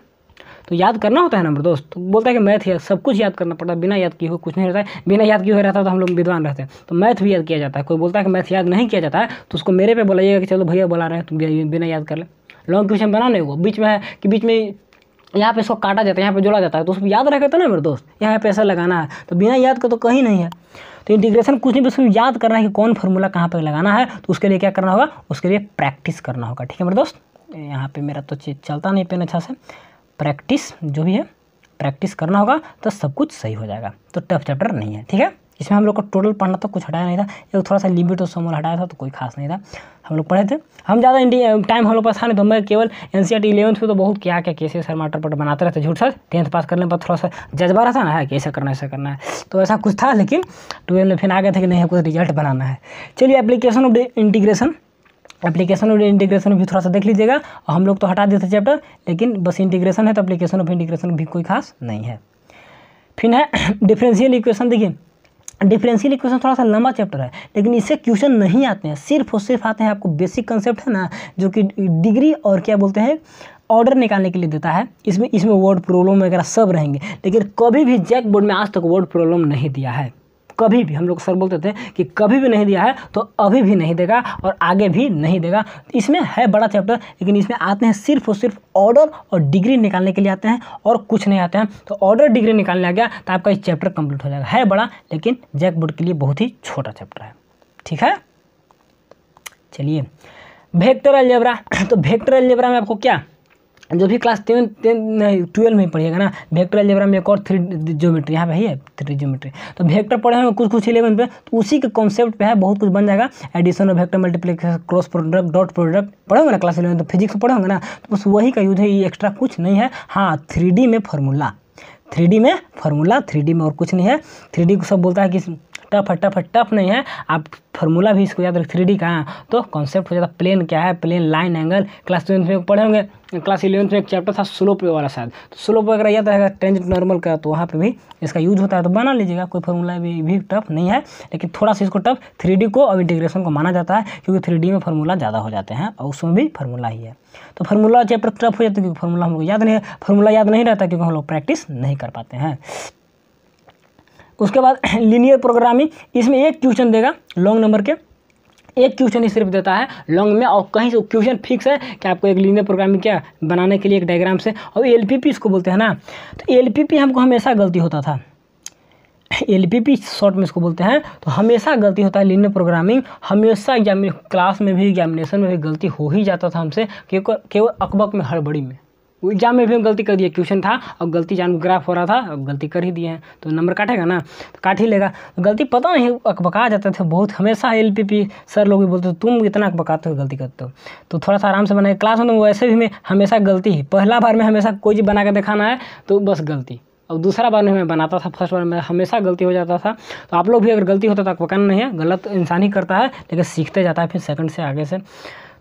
तो याद करना होता है ना, मेरे दोस्त? तो बोलता है कि मैथ सब कुछ याद करना पड़ता है, बिना याद किए हुए कुछ नहीं रहता है। बिना याद किए हुए रहता है तो हम लोग विद्वान रहते हैं। तो मैथ भी याद किया जाता है। कोई बोलता है कि मैथ याद नहीं किया जाता है तो उसको मेरे पे बोलाइएगा कि चलो भैया बुला रहे हैं, तुम बिना याद कर ले। लॉन्ग क्वेश्चन बनाने को बीच में है कि बीच में यहाँ पे इसको काटा जाता है, यहाँ पे जोड़ा जाता है। तो उसको याद रखेगा तो ना, मेरे दोस्त? यहाँ पे ऐसा लगाना है। तो बिना याद का तो कहीं नहीं है। तो इंटीग्रेशन कुछ नहीं उसको याद करना है कि कौन फार्मूला कहाँ पर लगाना है। तो उसके लिए क्या करना होगा? उसके लिए प्रैक्टिस करना होगा। ठीक है मेरे दोस्त? यहाँ पे मेरा तो चलता नहीं पेन अच्छा से। प्रैक्टिस जो भी है, प्रैक्टिस करना होगा तो सब कुछ सही हो जाएगा। तो टफ चैप्टर नहीं है, ठीक है? इसमें हम लोग को टोटल पढ़ना तो कुछ हटाया नहीं था, एक थोड़ा सा लिमिट और समूल हटाया था तो कोई खास नहीं था। हम लोग पढ़े थे। हम ज़्यादा टाइम हम लोग पास था नहीं तो मैं केवल N C R T eleventh में तो बहुत क्या क्या कैसे सर माटर पट बनाते रहते झूठ सर टेंथ पास करने पर थोड़ा सा जज्बा रहता ना है कि ऐसा करना ऐसा करना है। तो ऐसा कुछ था, लेकिन ट्वेल्व में फिर आ गए थे कि नहीं कुछ रिज़ल्ट बनाना है। चलिए application of integration application of integration भी थोड़ा सा देख लीजिएगा। और हम लोग तो हटा देते चैप्टर लेकिन बस इंटीग्रेशन है तो एप्लीकेशन ऑफ़ इंटीग्रेशन भी कोई खास नहीं है। फिर है डिफरेंशियल इक्वेशन देखिए। डिफरेंशियल इक्वेशन थोड़ा सा लंबा चैप्टर है, लेकिन इससे क्वेश्चन नहीं आते हैं, सिर्फ़ और सिर्फ़ आते हैं आपको बेसिक कंसेप्ट है ना, जो कि डिग्री और क्या बोलते हैं ऑर्डर निकालने के लिए देता है। इसमें इसमें वर्ड प्रॉब्लम वगैरह सब रहेंगे, लेकिन कभी भी जैक बोर्ड में आज तक वर्ड प्रॉब्लम नहीं दिया है। कभी भी, हम लोग सर बोलते थे कि कभी भी नहीं दिया है तो अभी भी नहीं देगा और आगे भी नहीं देगा। इसमें है बड़ा चैप्टर, लेकिन इसमें आते हैं सिर्फ़ और सिर्फ़ ऑर्डर और डिग्री निकालने के लिए आते हैं और कुछ नहीं आते हैं। तो ऑर्डर, डिग्री निकालने आ गया तो आपका इस चैप्टर कंप्लीट हो जाएगा। है बड़ा, लेकिन जैक बोर्ड के लिए बहुत ही छोटा चैप्टर है। ठीक है? चलिए भेक्टर अलजेब्रा। तो भेक्टर अलजेब्रा में आपको क्या जो भी क्लास टेन टेन ट्वेल्व में पढ़िएगा ना। वेक्टर अलजेब्रा में एक और थ्री ज्योमेट्री यहाँ पे है थ्री ज्योमेट्री तो वेक्टर पढ़े हैं, कुछ कुछ इलेवन पे तो उसी के कॉन्सेप्ट पे है, बहुत कुछ बन जाएगा। एडिशन और vector multiplication cross product dot product पढ़ोगे ना क्लास इलेवन तो फिजिक्स पढ़ोगे ना तो बस वही का यूज़ है, ये एक्स्ट्रा कुछ नहीं है। हाँ थ्री में फार्मूला थ्री में फार्मूला थ्री में और कुछ नहीं है। थ्री को सब बोलता है कि टफ है टफ है टफ नहीं है। आप फार्मूला भी इसको याद रख थ्री डी का। तो कॉन्सेप्ट हो जाता प्लेन क्या है? Plane line angle class twelfth में पढ़े होंगे। क्लास इलेवंथ में एक चैप्टर था स्लोप वाला शायद। तो स्लोप वगैरह याद रहेगा टेंजेंट नॉर्मल का तो वहाँ पे भी इसका यूज़ होता है। तो बना लीजिएगा कोई फार्मूला भी, भी टफ नहीं है। लेकिन थोड़ा सा इसको टफ थ्री को और इंटीग्रेशन को माना जाता है क्योंकि थ्री में फार्मूला ज़्यादा हो जाते हैं और उसमें भी फार्मूला ही है। तो फार्मूला चैप्टर टफ हो जाता है क्योंकि फार्मूला हम लोग याद नहीं है। फार्मूला याद नहीं रहता क्योंकि हम लोग प्रैक्टिस नहीं कर पाते हैं। उसके बाद लीनियर प्रोग्रामिंग इसमें एक क्वेश्चन देगा लॉन्ग नंबर के। एक क्वेश्चन ही सिर्फ़ देता है लॉन्ग में, और कहीं से क्वेश्चन फिक्स है कि आपको एक लीनियर प्रोग्रामिंग क्या बनाने के लिए एक डायग्राम से। और एलपीपी इसको बोलते हैं ना तो एलपीपी हमको हमेशा गलती होता था। एल शॉर्ट में इसको बोलते हैं तो हमेशा गलती होता है लीनियर प्रोग्रामिंग हमेशा एग्जामिन क्लास में भी एग्जामिनेशन में भी गलती हो ही जाता था हमसे, केवल केवल अकबक में, हड़बड़ी में। एग्ज़ाम में भी हम गलती कर दिए क्वेश्चन था और गलती जान ग्राफ हो रहा था, अब गलती कर ही दिए हैं। तो नंबर काटेगा ना? तो काट ही लेगा। तो गलती पता नहीं, अकबका जाते थे बहुत, हमेशा एल पी पी सर लोग भी बोलते तुम इतना अकबकाते हो, गलती करते हो। तो थोड़ा सा आराम से बनाए। क्लास में तो वैसे भी मैं हमेशा गलती ही, पहला बार में हमेशा कोई चीज़ बना के दिखाना है तो बस गलती। और दूसरा बार में मैं बनाता था, फ़र्स्ट बार में हमेशा गलती हो जाता था। तो आप लोग भी अगर गलती होता तो अकबकाना नहीं है, गलत इंसान ही करता है, लेकिन सीखते जाता है फिर सेकंड से आगे से।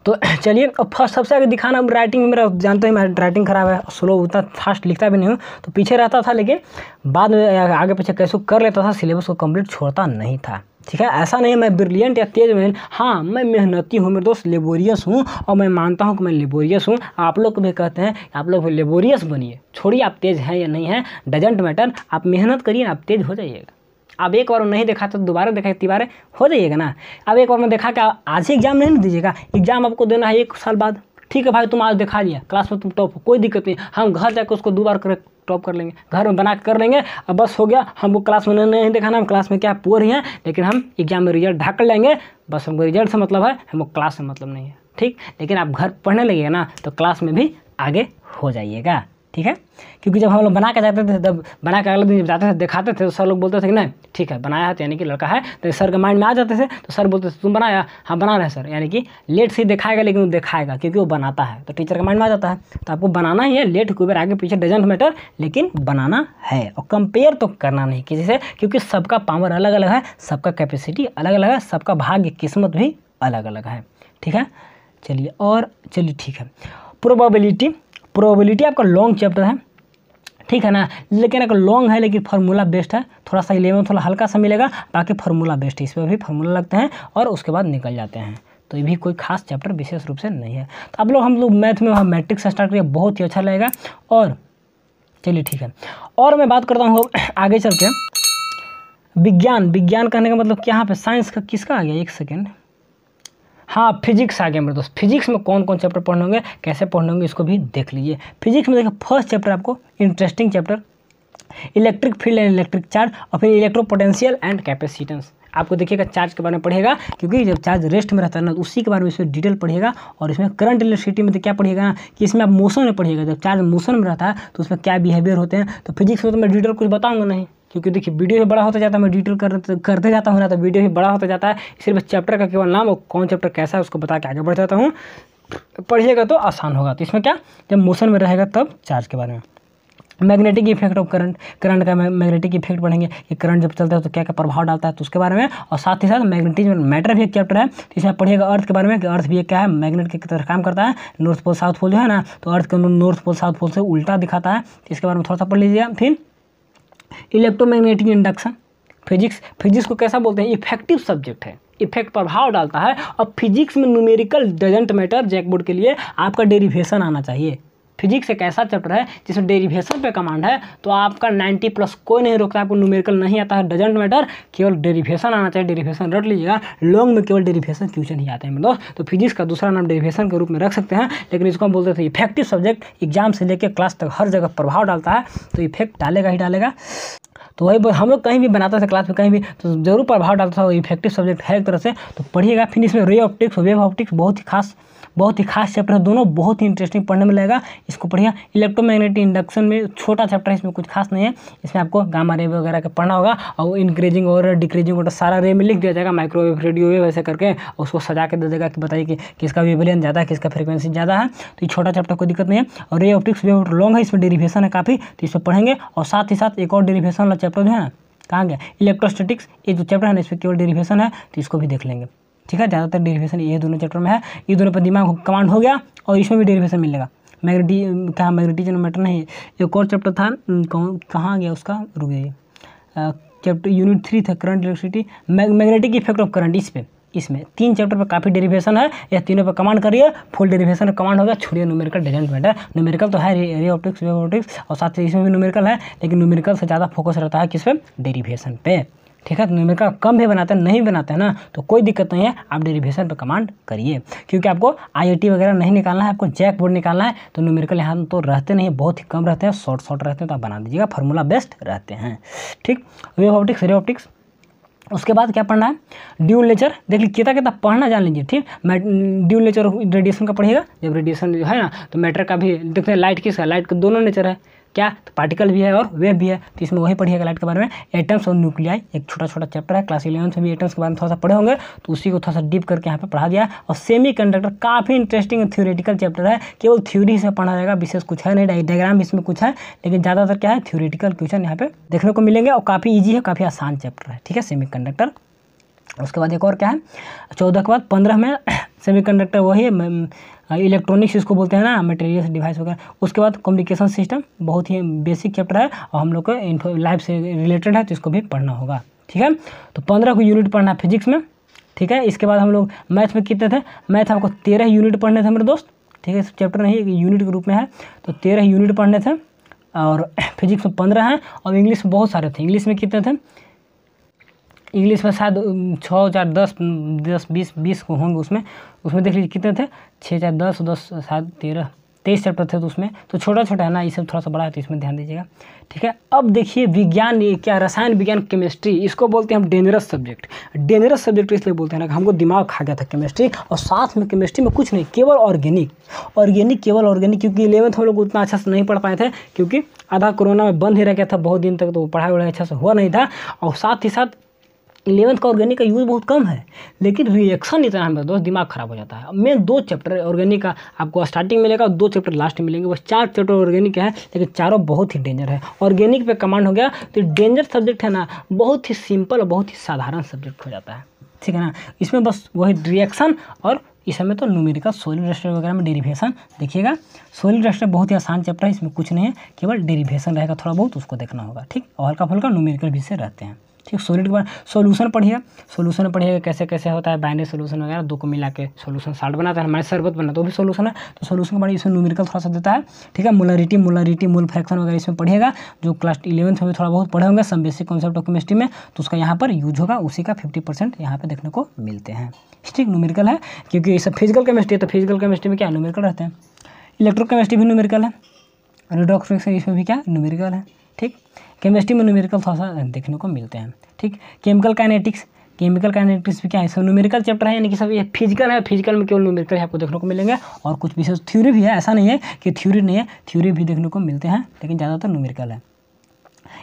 तो चलिए, अब फ़र्स्ट सबसे आगे दिखाना अब राइटिंग मेरा जानते हैं मेरा राइटिंग खराब है स्लो उतना फास्ट लिखता भी नहीं हूँ तो पीछे रहता था लेकिन बाद में आगे पीछे कैसे कर लेता था सिलेबस को कंप्लीट छोड़ता नहीं था। ठीक है, ऐसा नहीं है, मैं ब्रिलियंट या तेज में हाँ मैं मेहनती हूँ, मेरे दोस्त लेबोरियस हूँ, और मैं मानता हूँ कि मैं लेबोरियस हूँ। आप लोग भी कहते हैं, आप लोग लेबोरियस बनिए। छोड़िए, आप तेज़ हैं या नहीं है डजेंट मैटर आप मेहनत करिए, आप तेज़ हो जाइएगा। अब एक बार नहीं देखा तो दोबारा देखा तिबारे हो जाइएगा ना? अब एक बार में देखा कि आज ही एग्ज़ाम नहीं दीजिएगा। एग्ज़ाम आपको देना है एक साल बाद। ठीक है भाई, तुम आज दिखा दिया क्लास में तुम टॉप हो कोई दिक्कत नहीं। हम घर जाकर उसको दो बार कर टॉप कर लेंगे। घर में बना कर लेंगे। अब बस हो गया हमको क्लास में नहीं दिखाना हम क्लास में क्या पूर ही हैं, लेकिन हम एग्ज़ाम में रिज़ल्ट ढाक लेंगे। बस हमको रिज़ल्ट से मतलब है, हमको क्लास से मतलब नहीं है। ठीक? लेकिन आप घर पढ़ने लगेगा ना तो क्लास में भी आगे हो जाइएगा। ठीक है? क्योंकि जब हम लोग बना के जाते थे, तब बना के अगले दिन जब जाते थे, दिखाते थे तो सर लोग बोलते थे कि नहीं, ठीक है, बनाया है तो यानी कि लड़का है तो सर के माइंड में आ जाते थे तो सर बोलते थे, तुम बनाया हाँ बना रहे सर। यानी कि लेट से दिखाएगा, लेकिन वो दिखाएगा, क्योंकि वो बनाता है। तो टीचर के माइंड में आ जाता है। तो आपको बनाना ही है लेट कोई बार आगे पीछे डजेंट मैटर लेकिन बनाना है। और कंपेयर तो करना नहीं, किसी से, क्योंकि सबका पावर अलग अलग है, सबका कैपेसिटी अलग अलग है, सबका भाग्य, किस्मत भी अलग अलग है। ठीक है? चलिए, और चलिए, ठीक है। प्रोबेबिलिटी प्रोबेबिलिटी आपका लॉन्ग चैप्टर है। ठीक है ना? लेकिन अगर लॉन्ग है, लेकिन फार्मूला बेस्ट है, थोड़ा सा इलेवन थोड़ा हल्का सा मिलेगा, बाकी फार्मूला बेस्ट है। इस पर भी फार्मूला लगते हैं और उसके बाद निकल जाते हैं। तो ये भी कोई खास चैप्टर विशेष रूप से नहीं है। तो अब लोग, हम लोग मैथ में वहाँ मैट्रिक्स स्टार्ट करिए, बहुत ही अच्छा लगेगा। और चलिए ठीक है। और मैं बात करता हूँ आगे चल के। विज्ञान विज्ञान कहने का मतलब क्या यहाँ पे साइंस का किसका आ गया? एक सेकेंड हाँ फिजिक्स आ गया मेरे दोस्त फिजिक्स में कौन कौन चैप्टर पढ़ने होंगे? कैसे पढ़ने होंगे? इसको भी देख लीजिए। फिजिक्स में देखिए फ़र्स्ट चैप्टर आपको interesting chapter electric field and electric charge और फिर इलेक्ट्रो पोटेंशियल एंड कैपेसिटेंस आपको देखिएगा चार्ज के बारे में पढ़ेगा क्योंकि जब चार्ज रेस्ट में रहता है ना तो उसी के बारे में इसमें डिटेल पढ़ेगा और इसमें करंट इलेक्ट्रिसिटी में तो क्या पढ़िएगा? कि इसमें आप मोशन में पढ़िएगा। जब चार्ज मोशन में रहता है तो उसमें क्या बिहेवियर होते हैं? तो फिजिक्स में तो मैं डिटेल कुछ बताऊँगा नहीं। क्योंकि देखिए वीडियो भी बड़ा होता जाता है मैं डिटेल कर, करते जाता हूँ ना तो वीडियो भी बड़ा होता जाता है। सिर्फ़ चैप्टर का केवल नाम और कौन चैप्टर कैसा है उसको बता के आगे बढ़ जाता हूँ। पढ़िएगा तो आसान होगा। तो इसमें क्या? जब मोशन में रहेगा तब चार्ज के बारे में। Magnetic effect of current current का मैग्नेटिक इफ़ेक्ट पढ़ेंगे कि करंट जब चलता है तो क्या क्या प्रभाव डालता है तो उसके बारे में। और साथ ही साथ मैग्नेटिज्म मैटर भी एक चैप्टर है। तो इसमें पढ़िएगा अर्थ के बारे में कि अर्थ भी एक क्या है? मैग्नेट की तरह काम करता है। नॉर्थ पोल साउथ पोल जो है ना तो अर्थ के नॉर्थ पोल साउथ पोल से उल्टा दिखाता है। इसके बारे में थोड़ा सा पढ़ लीजिएगा। फिर इलेक्ट्रोमैग्नेटिक इंडक्शन, फिजिक्स फिजिक्स को कैसा बोलते हैं? इफ़ेक्टिव सब्जेक्ट है। इफ़ेक्ट प्रभाव डालता है। और फिजिक्स में न्यूमेरिकल डजेंट मैटर जैकबोर्ड के लिए आपका डेरिवेशन आना चाहिए। फिजिक्स एक ऐसा चैप्टर है, जिसमें डेरिवेशन पे कमांड है तो आपका 90 प्लस कोई नहीं रोकता, आपको न्यूमेरिकल नहीं आता है डजेंट मैटर केवल डेरिवेशन आना चाहिए डेरिवेशन रट लीजिएगा लॉन्ग में केवल डेरिवेशन क्वेश्चन ही आते हैं मतलब तो फिजिक्स का दूसरा नाम डेरिवेशन के रूप में रख सकते हैं, लेकिन इसको हम बोलते थे इफ़ेक्टिव सब्जेक्ट एग्ज़ाम से लेकर क्लास तक हर जगह प्रभाव डालता है तो इफ़ेक्ट डालेगा ही डालेगा। तो वही हम लोग कहीं भी बनाते थे क्लास में, कहीं भी तो ज़रूर प्रभाव डालता था इफ़ेक्टिव सब्जेक्ट है एक तरह से। तो पढ़िएगा, फिर इसमें रे ऑप्टिक्स वेव ऑप्टिक्स बहुत ही खास, बहुत ही खास चैप्टर है, दोनों बहुत ही इंटरेस्टिंग पढ़ने में लगेगा। इसको पढ़िए इलेक्ट्रोमैग्नेटिक इंडक्शन में छोटा चैप्टर है, इसमें कुछ खास नहीं है। इसमें आपको गामा रे वगैरह का पढ़ना होगा, और इंक्रीजिंग और डिक्रीजिंग और सारा रे में लिख दिया जाएगा माइक्रोवेव रेडियो वेव ऐसे करके, और उसको सजा के दे देगा कि बताइए कि किसका वेवलेंथ ज़्यादा है किसका फ्रिक्वेंसी ज़्यादा है। तो ये छोटा चैप्टर कोई दिक्कत नहीं है। और रे ऑप्टिक्स वेव लॉन्ग है, इसमें डेरीवेशन है काफ़ी तो इसमें पढ़ेंगे, और साथ ही साथ एक और डेरिवेशन वाला चैप्टर जो है ना कहाँ गया? इलेक्ट्रोस्टेटिक्स ये जो चैप्टर है ना इस पर केवल डेरिवेशन है तो इसको भी देख लेंगे। ठीक है? ज़्यादातर डेरिवेशन ये दोनों चैप्टर में है। ये दोनों पर दिमाग कमांड हो गया और इसमें भी डेरिवेशन मिलेगा। मैग्नेटी क्या मैग्नेटिजन मैटर नहीं एक और चैप्टर था? कहाँ गया उसका? रुक जाइए। चैप्टर यूनिट थ्री था current electricity magnetic effect of current इस पे। इसमें। तीन चैप्टर पर काफ़ी डेरिवेशन है। या तीनों पर कमांड करिए। फुल डेरिवेशन कमांड होगा। छोड़िए न्यूमेरिकल डजेंट मैटर न्यूमेरिकल तो है रे ऑप्टिक्स ऑप्टिक्स और साथ ही इसमें भी न्यूमेरिकल है, लेकिन न्यूमेरिकल से ज़्यादा फोकस रहता है किस पे? डेरिवेशन पे। ठीक है? तो न्यूमेरिकल कम भी बनाते हैं, नहीं बनाते हैं ना तो कोई दिक्कत नहीं है। आप डेरिवेशन पर कमांड करिए। क्योंकि आपको आईआईटी वगैरह नहीं निकालना है, आपको जैक बोर्ड निकालना है तो न्यूमेरिकल यहाँ तो रहते नहीं बहुत ही कम रहते हैं। शॉर्ट शॉर्ट रहते हैं तो आप बना दीजिएगा। फार्मूला बेस्ट रहते हैं। ठीक? वेव ऑप्टिक्स रे ऑप्टिक्स उसके बाद क्या पढ़ना है? ड्यूल नेचर देख लीजिए, कितना कितना पढ़ना जान लीजिए, ठीक? ड्यूल नेचर रेडिएशन का पढ़िएगा। जब रेडिएशन जो है ना तो मैटर का भी, देखते हैं लाइट किसका? लाइट का दोनों नेचर है। क्या? तो पार्टिकल भी है और वेव भी है। तो इसमें वही पढ़िएगा लाइट के बारे में। एटम्स और न्यूक्लियाई एक छोटा छोटा चैप्टर है। क्लास इलेवन में भी एटम्स के बारे में थोड़ा सा पढ़े होंगे। तो उसी को थोड़ा सा डीप करके यहाँ पे पढ़ा दिया। और सेमी कंडक्टर काफ़ी इंटरेस्टिंग थ्योरेटिकल चैप्टर है। केवल थ्योरी से पढ़ा जाएगा, विशेष कुछ है नहीं। डायग्राम इसमें कुछ है, लेकिन ज़्यादातर क्या है? थ्योरेटिकल क्वेश्चन यहाँ पे देखने को मिलेंगे। और काफ़ी ईजी है, काफ़ी आसान चैप्टर है। ठीक है सेमी कंडक्टर उसके बाद एक और क्या है? चौदह के बाद पंद्रह में सेमी कंडक्टर वही इलेक्ट्रॉनिक्स इसको बोलते हैं ना मटेरियल डिवाइस वगैरह, उसके बाद कम्युनिकेशन सिस्टम बहुत ही बेसिक चैप्टर है और हम लोग को इन्फो लाइफ से रिलेटेड है तो इसको भी पढ़ना होगा। ठीक है? तो पंद्रह को यूनिट पढ़ना है फिजिक्स में। ठीक है? इसके बाद हम लोग मैथ में कितने थे? मैथ आपको तेरह यूनिट पढ़ने थे मेरे दोस्त। ठीक है? चैप्टर नहीं यूनिट के रूप में है। तो तेरह यूनिट पढ़ने थे और फिजिक्स में पंद्रह हैं और इंग्लिश में बहुत सारे थे। इंग्लिश में कितने थे? इंग्लिश में शायद छः चार, दस दस, बीस बीस को होंगे उसमें। उसमें देख लीजिए कितने थे? छः चार, दस दस शायद तेरह, तेईस चैप्टर थे तो उसमें। तो छोटा छोटा है ना, ये सब थोड़ा सा बड़ा है तो इसमें ध्यान दीजिएगा। ठीक है, अब देखिए विज्ञान, ये क्या रसायन विज्ञान, केमिस्ट्री, इसको बोलते हैं हम डेंजरस सब्जेक्ट डेंजरस सब्जेक्ट इसलिए बोलते हैं ना हमको दिमाग खा गया था केमिस्ट्री और साथ में केमिस्ट्री में कुछ नहीं, केवल ऑर्गेनिक ऑर्गेनिक केवल ऑर्गेनिक क्योंकि इलेवंथ हम लोग उतना अच्छा से नहीं पढ़ पाए थे, क्योंकि आधा कोरोना में बंद ही रह गया था बहुत दिन तक तो पढ़ाई वढ़ाई अच्छा से हुआ नहीं था। और साथ ही साथ इलेवंथ का ऑर्गेनिक का यूज़ बहुत कम है, लेकिन रिएक्शन इतना है दोस्त दिमाग खराब हो जाता है। मेन दो चैप्टर ऑर्गेनिक का, आपको स्टार्टिंग मिलेगा और दो चैप्टर लास्ट में मिलेंगे, बस चार चैप्टर ऑर्गेनिक है, लेकिन चारों बहुत ही डेंजर है। ऑर्गेनिक पे कमांड हो गया तो डेंजर सब्जेक्ट है ना, बहुत ही सिंपल और बहुत ही साधारण सब्जेक्ट हो जाता है। ठीक है ना? इसमें बस वही रिएक्शन और इस समय तो न्यूमेरिकल सोलिड रेस्टर वगैरह में डेरिवेशन देखिएगा। सोलिड रेस्टर बहुत ही आसान चैप्टर है, इसमें कुछ नहीं है, केवल डेरिवेशन रहेगा, थोड़ा बहुत उसको देखना होगा, ठीक? और हल्का फुल्का न्यूमेरिकल भी से रहते हैं। ठीक सॉलिड के बाद सोल्यूशन पढ़िएगा सोल्यूशन पढ़िएगा कैसे कैसे होता है, बाइनरी सोल्यूशन वगैरह, दो को मिला के सोल्यूशन साल्ट बनाता है, हमारे शरबत बना तो भी सोल्यूशन है। तो सोल्यूशन के बारे इसमें न्यूमेरिकल थोड़ा सा देता है, ठीक है? मोलरिटी मोलरिटी मोल फ्रैक्शन वगैरह इसमें पढ़िएगा, जो क्लास इलेवंथ में थोड़ा बहुत पढ़े होंगे सब बेसिक कॉन्सेप्ट ऑफ़ केमिस्ट्री में तो उसका यहाँ पर यूज़ होगा, उसी का फिफ्टी परसेंट यहाँ पर देखने को मिलते हैं। ठीक न्यूमेरिकल है, क्योंकि ये सब फ़िज़िकल केमिस्ट्री है तो फ़िज़िकल केमिस्ट्री में क्या न्यूमेरिकल रहते हैं? इलेक्ट्रोकेमिस्ट्री भी न्यूमेरिकल है रिडॉक्स इसमें भी क्या न्यूमेरिकल है, ठीक? केमिस्ट्री में न्यूमेरिकल थोड़ा सा देखने को मिलते हैं, ठीक? केमिकल काइनेटिक्स केमिकल काइनेटिक्स भी क्या है? सब न्यूमेरिकल चैप्टर है, यानी कि सब ये फ़िज़िकल है फ़िज़िकल में केवल न्यूमेरिकल है आपको देखने को मिलेंगे। और कुछ विशेष थ्योरी भी है, ऐसा नहीं है कि थ्योरी नहीं है थ्योरी भी देखने को मिलते हैं, लेकिन ज़्यादातर न्यूमेरिकल है।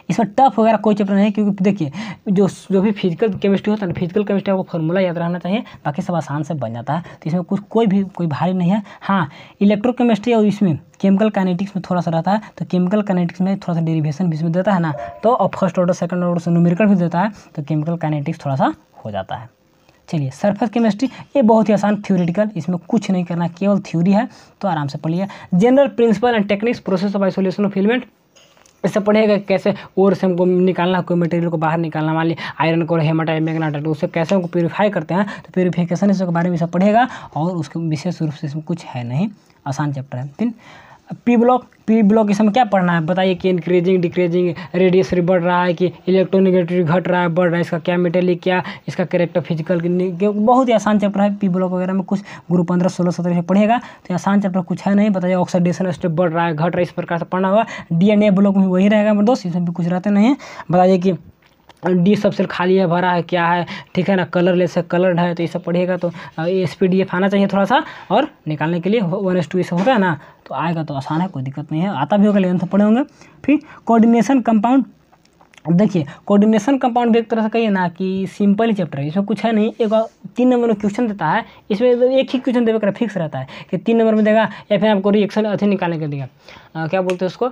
इसमें टफ वगैरह कोई चैप्टर नहीं क्योंकि देखिए, जो जो भी फ़िज़िकल केमिस्ट्री होता है ना फ़िज़िकल केमिस्ट्री आपको फॉर्मूला याद रहना चाहिए, बाकी सब आसान से बन जाता है। तो इसमें कुछ, कोई भी, कोई भारी नहीं है। हाँ इलेक्ट्रोकेमिस्ट्री और इसमें केमिकल काइनेटिक्स में थोड़ा सा रहता है तो केमिकल काइनेटिक्स में थोड़ा सा डेरिवेशन भी इसमें देता है ना तो और फ़र्स्ट ऑर्डर सेकंड ऑर्डर से न्यूमेरिकल भी देता है तो केमिकल काइनेटिक्स थोड़ा सा हो जाता है। चलिए सरफेस केमिस्ट्री ये बहुत ही आसान थ्योरेटिकल इसमें कुछ नहीं करना, केवल थ्योरी है तो आराम से पढ़िए। General principle and techniques process of isolation of filament इससे पढ़ेगा कैसे और से हमको निकालना, कोई मटेरियल को बाहर निकालना, मान ली आयरन को हेमाटाइट मैगनाटाइट उससे कैसे हमको प्योरीफाई करते हैं तो प्योरीफिकेशन इसके बारे में सब पढ़ेगा और उसके विशेष रूप से इसमें कुछ है नहीं, आसान चैप्टर है। फिर पी ब्लॉक पी ब्लॉक इसमें क्या पढ़ना है? बताइए कि इंक्रीजिंग डिक्रीजिंग रेडियस बढ़ रहा है कि इलेक्ट्रोनिगेटिव घट रहा है, बढ़ रहा है। इसका क्या मेटेलिक क्या इसका करेक्टर फ़िज़िकल बहुत ही आसान चैप्टर है। पी ब्लॉक वगैरह में कुछ ग्रुप पंद्रह, सोलह, सत्रह से पढ़ेगा तो आसान चैप्टर कुछ है नहीं। बताइए ऑक्सीडेशन स्टेप बढ़ रहा है, घट रहा है, इस प्रकार से पढ़ना होगा। डी ब्लॉक में वही रहेगा मेरे दोस्त, इसमें भी कुछ रहते नहीं है। बताइए कि डी सबसे खाली है, भरा है, क्या है, ठीक है ना, कलर ले से कलर्ड है तो ये सब पढ़िएगा तो एस पी डी एफ़ आना चाहिए थोड़ा सा और निकालने के लिए वन एस टू ये होता है ना तो आएगा तो आसान है, कोई दिक्कत नहीं है, आता भी होगा, लेकिन तो पढ़े होंगे। फिर कोऑर्डिनेशन कंपाउंड, देखिए, कोऑर्डिनेशन कंपाउंड भी एक तरह से कहिए ना कि सिंपल ही चैप्टर है, इसमें कुछ है नहीं, एक तीन नंबर में क्वेश्चन देता है, इसमें एक ही क्वेश्चन देवे कर, फिक्स रहता है, कि तीन नंबर में देगा, या फिर आपको रिएक्शन अथी निकालने के देगा। क्या बोलते हैं उसको?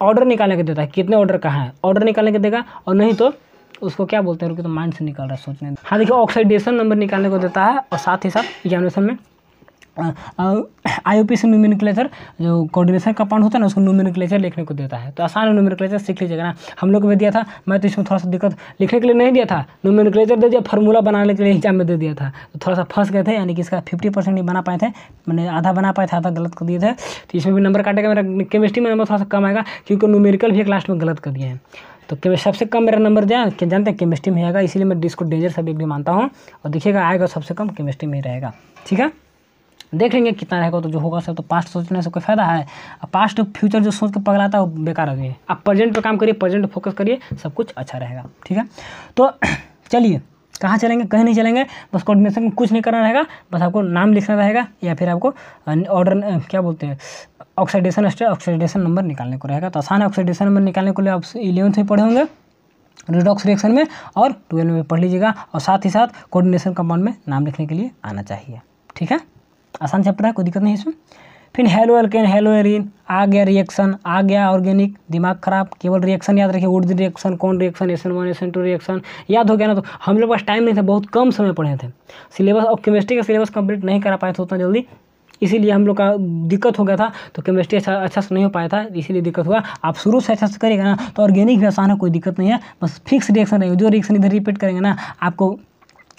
ऑर्डर निकालने के देता है, कितने ऑर्डर कहाँ है। ऑर्डर निकालने के देगा, और नहीं तो उसको क्या बोलते हैं रुके तो माइंड से निकल रहा है सोचने। हाँ देखिए ऑक्साइडेशन नंबर निकालने को देता है, और साथ ही साथ एग्जामिनेशन में आई ओ पी से न्यूमिनिक्लेचर जो कोऑर्डिनेशन का पार्ट होता है ना, उसको न्यूमिनिक्लेचर लिखने को देता है। तो आसान है सीख लीजिएगा ना। हम लोग को भी दिया था, मैं तो इसमें थोड़ा सा दिक्कत लिखने के लिए नहीं दिया था। न्यूमिनिक्लेचर दे दिया फार्मूला बनाने के लिए एग्ज़ाम में दे दिया था। तो थोड़ा सा फंस गए थे, यानी कि इसका फिफ्टी परसेंट नहीं बना पाए थे। मैंने आधा बना पाए थे, आधा गलत कर दिए थे। तो इसमें भी नंबर काटेगा मेरा केमिस्ट्री में नंबर थोड़ा सा कम आएगा, क्योंकि न्यूमेरिकल भी एक लास्ट में गलत कर दिए हैं। तो सबसे कम मेरा नंबर दिया जानते हैं? केमिस्ट्री में आएगा, इसीलिए मैं इसको डेंजर सब्जेक्ट भी मानता हूँ। और देखिएगा, आएगा सबसे कम केमिस्ट्री में ही रहेगा। ठीक है? देख लेंगे कितना रहेगा तो जो होगा सब तो पास्ट सोचने से कोई फ़ायदा है। पास्ट फ्यूचर जो सोच के पगलाता है, वो बेकार है आप प्रेजेंट पे काम करिए प्रेजेंट फोकस करिए, सब कुछ अच्छा रहेगा, ठीक है? तो चलिए, कहाँ चलेंगे, कहीं नहीं चलेंगे, बस कोऑर्डिनेशन में कुछ नहीं करना रहेगा, बस आपको नाम लिखना रहेगा, या फिर आपको ऑर्डर क्या बोलते हैं ऑक्सीडेशन स्टेट ऑक्सीडेशन नंबर निकालने को रहेगा। तो आसान है ऑक्सीडेशन नंबर निकालने को लिए आप इलेवंथ में पढ़े होंगे रिडॉक्स रिएक्शन में, और ट्वेल्व में पढ़ लीजिएगा, और साथ ही साथ कोऑर्डिनेशन कंपाउंड में नाम लिखने के लिए आना चाहिए, ठीक है? आसान चैप्टर है कोई दिक्कत नहीं इसमें। फिर हेलो एल्केन हेलो एरिन आ गया रिएक्शन आ गया ऑर्गेनिक दिमाग खराब, केवल रिएक्शन याद रखिए वुड रिएक्शन कौन reaction S N one S N two reaction याद हो गया ना तो हम लोग पास टाइम नहीं था, बहुत कम समय पढ़े थे। सिलेबस और केमिस्ट्री का सिलेबस कंप्लीट नहीं करा पाए थे उतना जल्दी, इसीलिए हम लोग का दिक्कत हो गया था तो केमिस्ट्री अच्छा अच्छा से नहीं हो पाया था, इसीलिए दिक्कत हुआ। आप शुरू से अच्छा से करेगा ना तो ऑर्गेनिक भी आसान है, कोई दिक्कत नहीं है, बस फिक्स रिएक्शन रहेगा जो रिएक्शन इधर रिपीट करेंगे ना, आपको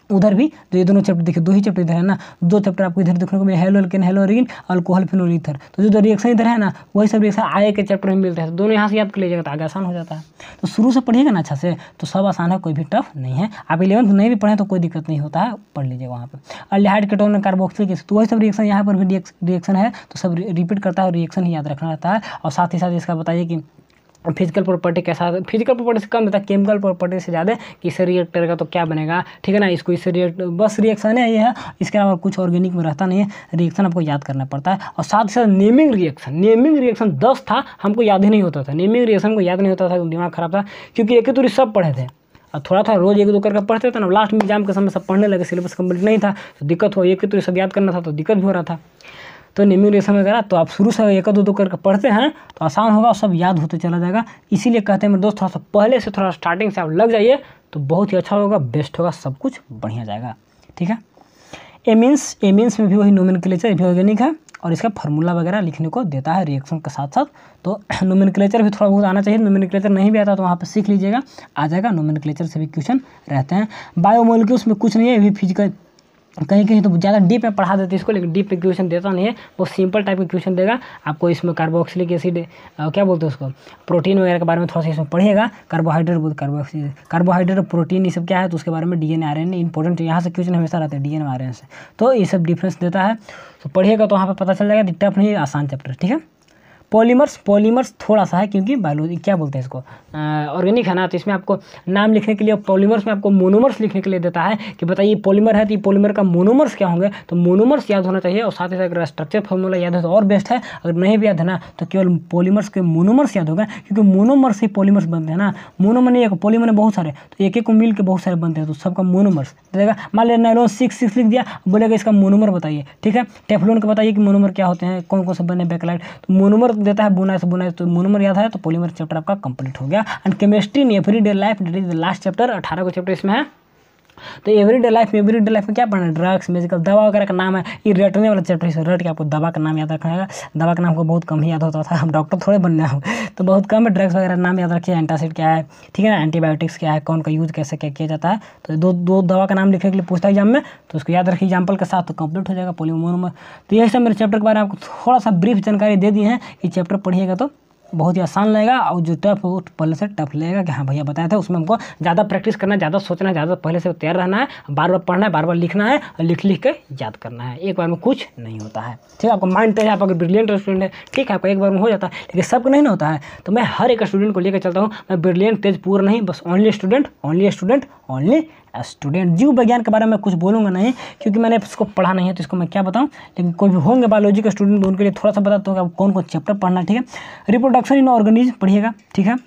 उधर भी तो ये दोनों चैप्टर देखिए, दो ही चैप्टर इधर है ना? दो चैप्टर आपको इधर देखने को मिले haloalkane haloarene alcohol phenol ether तो जो रिएक्शन इधर है ना, वही सब रिएक्शन आगे के चैप्टर में मिलता है। तो दोनों यहाँ से याद कर लीजिएगा तो आगे आसान हो जाता है। तो शुरू से पढ़िएगा ना अच्छा से तो सब आसान है, कोई भी टफ नहीं है। आप इलेवंथ नहीं भी पढ़ें तो कोई दिक्कत नहीं होता है, पढ़ लीजिए वहाँ पर अल्हाइड केटोन कार्बोक्सिल तो वही सब रिएक्शन यहाँ पर भी रिएक्शन है तो सब रिपीट करता है और रिएक्शन ही याद रखना रहता है। और साथ ही साथ इसका बताइए कि फ़िज़िकल प्रॉपर्टी कैसा फ़िज़िकल प्रॉपर्टी से कम रहता है केमिकल प्रॉपर्टी से ज़्यादा कि इसे रिएक्ट करेगा तो क्या बनेगा, ठीक है ना? इसको इससे रिएक्ट बस रिएक्शन है ये, है। इसके अलावा कुछ ऑर्गेनिक में रहता नहीं है रिएक्शन आपको याद करना पड़ता है। और साथ ही साथ नेमिंग रिएक्शन नेमिंग रिएक्शन दस था, हमको याद ही नहीं होता था। नेमिंग रिएक्शन को याद नहीं होता था, दिमाग खराब था, क्योंकि एक ही सब पढ़े थे। और थोड़ा थोड़ा रोज एक दो करके पढ़ते थे ना लास्ट में एग्ज़ाम के समय सब पढ़ने लगे सिलेबस कंप्लीट नहीं था तो दिक्कत हो एक ही सब याद करना था तो दिक्कत भी हो रहा था। तो न्यूमिनेशन वगैरह तो आप शुरू से एक दो दो करके पढ़ते हैं तो आसान होगा, सब याद होते चला जाएगा। इसीलिए कहते हैं मेरे दोस्त, थोड़ा सा पहले से, थोड़ा स्टार्टिंग से आप लग जाइए तो बहुत ही अच्छा होगा बेस्ट होगा, सब कुछ बढ़िया जाएगा। ठीक है? एमीन्स एमीन्स में भी वही नोमिनक्लेचर भी ऑर्गेनिक है, और इसका फार्मूला वगैरह लिखने को देता है रिएक्शन के साथ साथ तो नोमिनक्लेचर भी थोड़ा बहुत आना चाहिए नोमिनक्लेचर नहीं भी आता तो वहाँ पर सीख लीजिएगा, आ जाएगा नोमिनक्लेचर से भी क्वेश्चन रहते हैं। बायोमोलिक्यूल्स में कुछ नहीं है भी फ़िज़िकल कहीं कहीं तो ज़्यादा डीप में पढ़ा देते इसको, लेकिन डीप क्वेश्चन देता नहीं है। वो सिंपल टाइप का क्वेश्चन देगा। आपको इसमें कार्बोक्सिलिक एसिड क्या बोलते हैं उसको? प्रोटीन वगैरह के बारे में थोड़ा सा इसमें पढ़िएगा। कार्बोहाइड्रेट बोलते कार्बोक्सिल कार्बोहाइड्रेट और प्रोटीन ये सब क्या है? तो उसके बारे में D N R N important यहाँ से क्वेश्चन हमेशा रहता है डी एन आर एन से। तो ये सब डिफरेंस देता है। तो पढ़िएगा तो वहाँ पर पता चल जाएगा टफ नहीं आसान चैप्टर ठीक है? पॉलीमर्स पॉलीमर्स थोड़ा सा है क्योंकि बायोलॉजी, क्या बोलते हैं इसको? ऑर्गेनिक है ना तो इसमें आपको नाम लिखने के लिए पॉलीमर्स में आपको मोनोमर्स लिखने के लिए देता है कि बताइए पॉलीमर है तो ये पॉलीमर का मोनोमर्स क्या होंगे? तो मोनोमर्स याद होना चाहिए और साथ ही साथ अगर स्ट्रक्चर फॉर्मूला याद है तो और बेस्ट है। अगर नहीं भी याद है ना तो केवल पॉलीमर्स के मोनोमर्स याद होगा, क्योंकि मोनोमर्स ही पॉलीमर्स बनते हैं ना। मोनोमर नहीं पॉलीमर बहुत सारे तो एक एक को मिल के बहुत सारे बनते हैं तो सबका मोनोमर्स। देगा मान लिया नाइलोन सिक्स सिक्स लिख दिया, बोलेगा इसका मोनोमर बताइए, ठीक है? टेफलोन का बताइए कि मोनोमर क्या होते हैं कौन कौन से बने बैकलाइट तो मोनोमर देता है बुना से बुना तो मोनोमर याद है तो पोलीमर चैप्टर आपका कंप्लीट हो गया। And chemistry in everyday life that is the last chapter अठारह को चैप्टर इसमें है। तो एवरी डे लाइफ में एवरी डे लाइफ में क्या पढ़ना है? ड्रग्स मेजिकल दवा वगैरह का नाम है, ये रटने वाला चैप्टर है रट के आपको दवा का नाम याद रखना है। दवा का नाम को बहुत कम ही याद होता था, हम डॉक्टर थोड़े बनने हो। तो बहुत कम है ड्रग्स वगैरह नाम याद रखिए एंटासिड क्या है, ठीक है ना? एंटीबायोटिक्स क्या है, कौन का यूज़ कैसे क्या किया जाता है। तो दो दो दवा का नाम लिखने के लिए पूछता है एग्ज़ाम में तो उसको याद रखिए एग्ज़ाम्पल के साथ तो कंप्लीट हो जाएगा पोलियोमोनोमर तो यही सब मेरे चैप्टर के बारे में आपको थोड़ा सा ब्रीफ जानकारी दे दी है कि चैप्टर पढ़िएगा तो। बहुत ही आसान लगेगा और जो टफ हो पहले से टफ लगेगा कि हाँ भैया बताया था, उसमें हमको ज़्यादा प्रैक्टिस करना है, ज़्यादा सोचना है, ज़्यादा पहले से तैयार रहना है, बार बार पढ़ना है, बार बार लिखना है और लिख लिख के याद करना है। एक बार में कुछ नहीं होता है। ठीक है, आपका माइंड तेज है आप अगर ब्रिलियंट स्टूडेंट है। ठीक है, आपका एक बार में हो जाता है, लेकिन सबको नहीं होता है। तो मैं हर एक स्टूडेंट को लेकर चलता हूँ, मैं ब्रिलियंट तेज पूरा नहीं, बस only student only student only student जीव विज्ञान के बारे में कुछ बोलूँगा नहीं, क्योंकि मैंने इसको पढ़ा नहीं है तो इसको मैं क्या बताऊँ? लेकिन कोई भी होंगे बायोलॉजी के स्टूडेंट उनके लिए थोड़ा सा बताता हूँ कि कौन कौन चैप्टर पढ़ना ठीक है? रिप्रोडक्शन इन ऑर्गेनिज्म पढ़िएगा, ठीक है?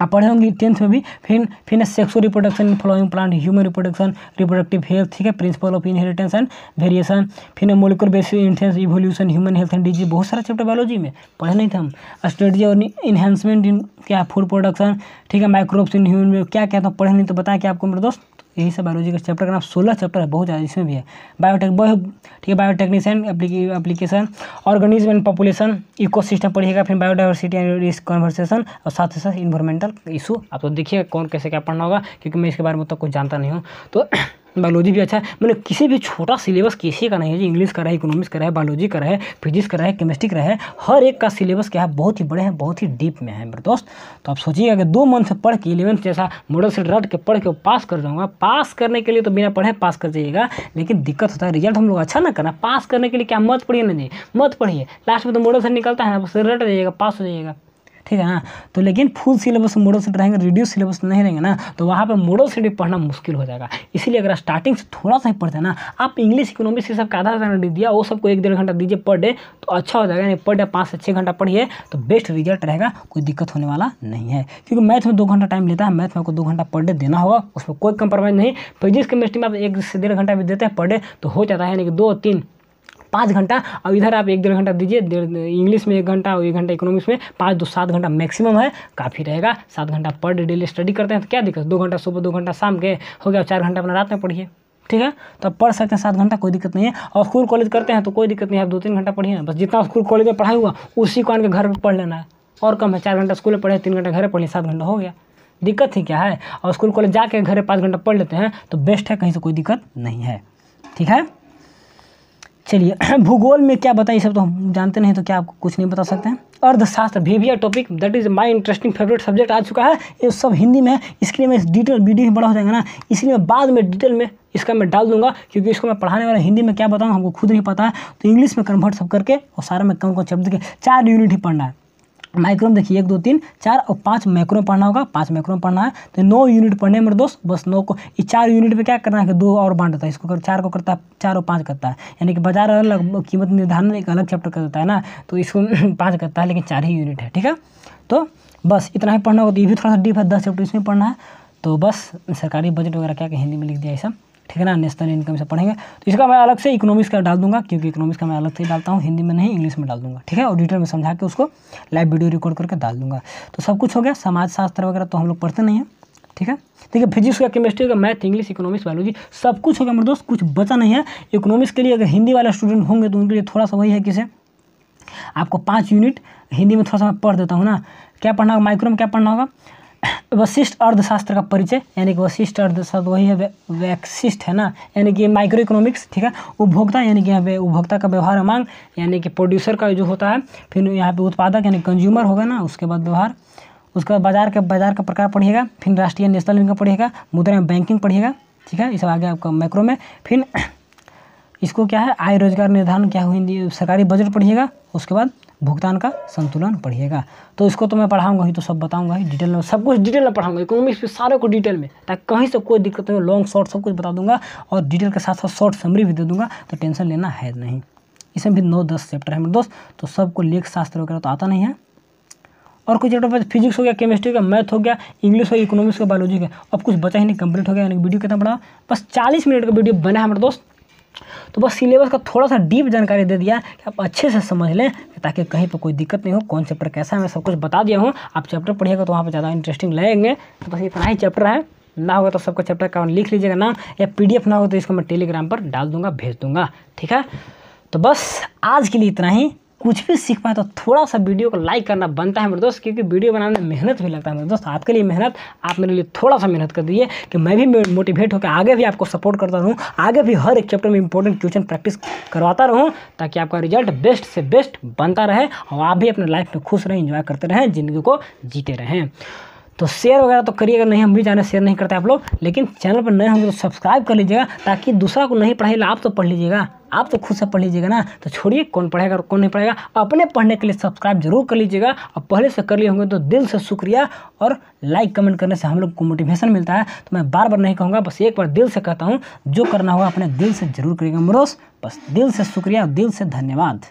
आप पढ़े होंगे टेंथ में भी, फिर फिर sexual reproduction in flowering plant human reproduction reproductive health ठीक है? Principle of inheritance and variation फिर molecular basis intense evolution human health and disease बहुत सारा चैप्टर बायोलॉजी में, पढ़े नहीं थे हम। स्ट्रेटजी और इन्हेंसमेंट इन क्या फ़ूड प्रोडक्शन ठीक है? माइक्रोब्स इन ह्यूमन क्या क्या था पढ़े नहीं तो बताया कि आपको मेरे दोस्त? यही सब बायोलॉजी का चैप्टर का नाम सोलह चैप्टर है, बहुत ज़्यादा इसमें भी है। बायोटेक ठीक है biotechnician application organism and population ecosystem पढ़िएगा, फिर बायोडाइवर्सिटी एंड रिस्क कन्वर्सेशन और साथ ही साथ इन्वायरमेंटल इशू आप तो देखिए कौन कैसे क्या पढ़ना होगा, क्योंकि मैं इसके बारे में तो कुछ जानता नहीं हूँ। तो बायोलॉजी भी अच्छा है। मतलब किसी भी छोटा सिलेबस किसी का नहीं है जी इंग्लिश का रहे, इकोनॉमिक्स का रहे, बायोलॉजी का रहे, फिजिक्स का रहे, केमिस्ट्री का रहे, हर एक का सिलेबस क्या है, बहुत ही बड़े हैं, बहुत ही डीप में है मेरे दोस्त। तो आप सोचिएगा कि दो मंथ से पढ़ के इलेवंथ जैसा मॉडल से रट के पढ़ के पास कर जाऊँगा, पास करने के लिए तो बिना पढ़े पास कर जाइएगा, लेकिन दिक्कत होता है, रिज़ल्ट हम लोग अच्छा ना करना, पास करने के लिए क्या मत पढ़िए ना जी, मत पढ़िए। लास्ट में तो मॉडल से निकलता है ना रट जाइएगा, पास हो जाइएगा। ठीक है ना? तो लेकिन फुल सिलेबस मॉडल सेट रहेंगे रिड्यूस सिलेबस नहीं रहेंगे ना तो वहाँ पे मॉडल सेट भी पढ़ना मुश्किल हो जाएगा। इसीलिए अगर स्टार्टिंग से थोड़ा सा ही पढ़ते हैं ना, आप इंग्लिश इकोनॉमिक्स ये सब का आधा घंटा दिया, वो सबको एक डेढ़ घंटा दीजिए पर डे तो अच्छा हो जाएगा। यानी पर डे पाँच से छः घंटा पढ़िए तो बेस्ट रिज़ल्ट रहेगा, कोई दिक्कत होने वाला नहीं है। क्योंकि मैथ में दो घंटा टाइम लेता है मैथ में आपको दो घंटा पर डे देना होगा, उसमें कोई कंप्रोमाइज़ नहीं। फिजिक्स केमिस्ट्री में आप एक से डेढ़ घंटा भी देते हैं पर डे तो हो जाता है, यानी कि दो, तीन पाँच घंटा, और इधर आप एक डेढ़ घंटा दीजिए इंग्लिश में एक घंटा, और एक घंटा इकोनॉमिक्स में पाँच दो सात घंटा मैक्सिमम है, काफ़ी रहेगा। सात घंटा पर डे डेली स्टडी करते हैं तो क्या दिक्कत? दो घंटा सुबह, दो घंटा शाम के हो गया, चार घंटा अपना रात में पढ़िए, ठीक है? तो आप पढ़ सकते हैं, सात घंटा कोई दिक्कत नहीं है। और स्कूल कॉलेज करते हैं तो कोई दिक्कत नहीं है, आप दो तीन घंटा पढ़िए। बस जितना स्कूल कॉलेज में पढ़ाई हुआ, उसी को आन के घर पर पढ़ लेना है। और कम है, चार घंटा स्कूल में पढ़े, तीन घंटा घर पढ़िए, सात घंटा हो गया। दिक्कत ही क्या है? और स्कूल कॉलेज जाके घर पाँच घंटा पढ़ लेते हैं तो बेस्ट है, कहीं से कोई दिक्कत नहीं है, ठीक है? चलिए, भूगोल में क्या बताइए सब तो हम जानते नहीं तो क्या आपको कुछ नहीं बता सकते हैं? अर्थशास्त्र भी भी topic that is my interesting favourite subject आ चुका है। ये सब हिंदी में है, इसके लिए मैं डिटेल वीडियो में बड़ा हो जाएगा ना, इसलिए मैं बाद में डिटेल में इसका मैं डाल दूँगा, क्योंकि इसको मैं पढ़ाने वाला हिंदी में क्या बताऊँ, हमको खुद नहीं पता है तो इंग्लिश में कन्वर्ट सब करके और सारा में कम कम शब्द के चार यूनिट ही पढ़ना है। माइक्रोम देखिए, एक, दो, तीन, चार और पाँच माइक्रोम पढ़ना होगा, पाँच माइक्रोम पढ़ना है। तो नौ यूनिट पढ़ने मेरे दोस्त, बस नौ को, ये चार यूनिट पे क्या करना है कि दो और बांट देता है, इसको कर, चार को करता है, चार और पाँच करता है। यानी कि बाज़ार अलग कीमत निर्धारण एक अलग चैप्टर कर देता है ना तो इसको पाँच करता है, लेकिन चार ही यूनिट है, ठीक है? तो बस इतना ही पढ़ना होगा तो ये भी थोड़ा सा डीप है, दस चैप्टर इसमें पढ़ना है। तो बस सरकारी बजट वगैरह क्या हिंदी में लिख दिया ये सब। ठीक है ना? नेशनल इनकम से पढ़ेंगे। तो इसका मैं अलग से इकोनॉमिक्स का डाल दूँगा, क्योंकि इकोनॉमिक्स का मैं अलग से डालता हूँ, हिंदी में नहीं, इंग्लिश में डाल दूँगा। ठीक है? और डिटेल में समझा के उसको लाइव वीडियो रिकॉर्ड करके डाल दूँगा। तो सब कुछ हो गया। समाज शास्त्र वगैरह तो हम लोग पढ़ते नहीं हैं। ठीक है? देखिए फिजिक्स का केमिस्ट्री का मैथ इंग्लिश इकोनॉमिक्स बायोलॉजी सब कुछ हो गया मेरे दोस्त, कुछ बचा नहीं है। इकोनॉमिक्स के लिए अगर हिंदी वाले स्टूडेंट होंगे तो उनके लिए थोड़ा सा वही है किसे आपको पाँच यूनिट हिंदी में थोड़ा सा मैं पढ़ देता हूँ ना। क्या पढ़ना होगा? माइक्रो में क्या पढ़ना होगा? वशिष्ठ अर्थशास्त्र का परिचय, यानी कि वशिष्ठ अर्थशास्त्र वही है वैक्सिस्ट है ना? यानी कि माइक्रो इकोनॉमिक्स ठीक है? उपभोक्ता, यानी कि यहाँ पे उपभोक्ता का व्यवहार मांग, यानी कि प्रोड्यूसर का जो होता है, फिर यहाँ पे उत्पादक, यानी कंज्यूमर होगा ना, उसके बाद व्यवहार। उसके बाद बाज़ार का बाज़ार का प्रकार पढ़िएगा, फिर राष्ट्रीय नेशनल इनकम पढ़िएगा, मुद्रा बैंकिंग पढ़िएगा, ठीक है? इस आगे आपका माइक्रो में। फिर इसको क्या है? आय रोज़गार निर्धारण क्या हुई सरकारी बजट पढ़िएगा, उसके बाद भुगतान का संतुलन पढ़िएगा तो इसको तो मैं पढ़ाऊँगा ही तो सब बताऊँगा ही डिटेल में, सब कुछ डिटेल में पढ़ाऊँगा। इकोनॉमिक्स सारे को डिटेल में, ताकि कहीं से कोई दिक्कत नहीं लॉन्ग शॉर्ट सब कुछ बता दूँगा, और डिटेल के साथ साथ शॉर्ट समरी भी दे दूँगा तो टेंशन लेना है नहीं। इसमें भी नौ, दस चैप्टर है मेरे दोस्त तो सबको लेख शास्त्र वगैरह तो आता नहीं है। और कुछ चैप्टर पर फिजिक्स हो गया केमिस्ट्री का मैथ हो गया इंग्लिश हो गया इकोनॉमिक्स का बायोलॉजी का अब कुछ बचा ही नहीं कंप्लीट हो गया, यानी वीडियो कितना बड़ा। बस चालीस मिनट का वीडियो बना है मेरे दोस्त तो बस सिलेबस का थोड़ा सा डीप जानकारी दे दिया कि आप अच्छे से समझ लें, ताकि कहीं पर कोई दिक्कत नहीं हो, कौन चैप्टर कैसा है, मैं सब कुछ बता दिया हूँ। आप चैप्टर पढ़िएगा तो वहाँ पर ज़्यादा इंटरेस्टिंग लगेंगे। तो बस इतना ही चैप्टर है। ना होगा तो सबका चैप्टर का लिख लीजिएगा नाम या पीडीएफ ना हो तो इसको मैं टेलीग्राम पर डाल दूँगा, भेज दूँगा। ठीक है? तो बस आज के लिए इतना ही। कुछ भी सीख पाए तो थोड़ा सा वीडियो को लाइक करना बनता है मेरे दोस्त, क्योंकि वीडियो बनाने में मेहनत भी लगता है मेरे दोस्त। आपके लिए मेहनत, आप मेरे लिए थोड़ा सा मेहनत कर दीजिए कि मैं भी मोटिवेट होकर आगे भी आपको सपोर्ट करता रहूँ, आगे भी हर एक चैप्टर में इंपॉर्टेंट क्वेश्चन प्रैक्टिस करवाता रहूँ, ताकि आपका रिज़ल्ट बेस्ट से बेस्ट बनता रहे और आप भी अपने लाइफ में खुश रहें इंजॉय करते रहें, ज़िंदगी को जीते रहें। तो शेयर वगैरह तो करिएगा, नहीं, हम भी जाने शेयर नहीं करते आप लोग, लेकिन चैनल पर नए होंगे तो सब्सक्राइब कर लीजिएगा, ताकि दूसरा को नहीं पढ़ाइए आप तो पढ़ लीजिएगा, आप तो खुद से पढ़ लीजिएगा ना तो छोड़िए, कौन पढ़ेगा और कौन नहीं पढ़ेगा, अपने पढ़ने के लिए सब्सक्राइब ज़रूर कर लीजिएगा, और पहले से कर लिए होंगे तो दिल से शुक्रिया, और लाइक कमेंट करने से हम लोग को मोटिवेशन मिलता है तो मैं बार बार नहीं कहूँगा, बस एक बार दिल से कहता हूँ, जो करना होगा अपने दिल से ज़रूर करिएगा मरोस बस दिल से शुक्रिया और दिल से धन्यवाद।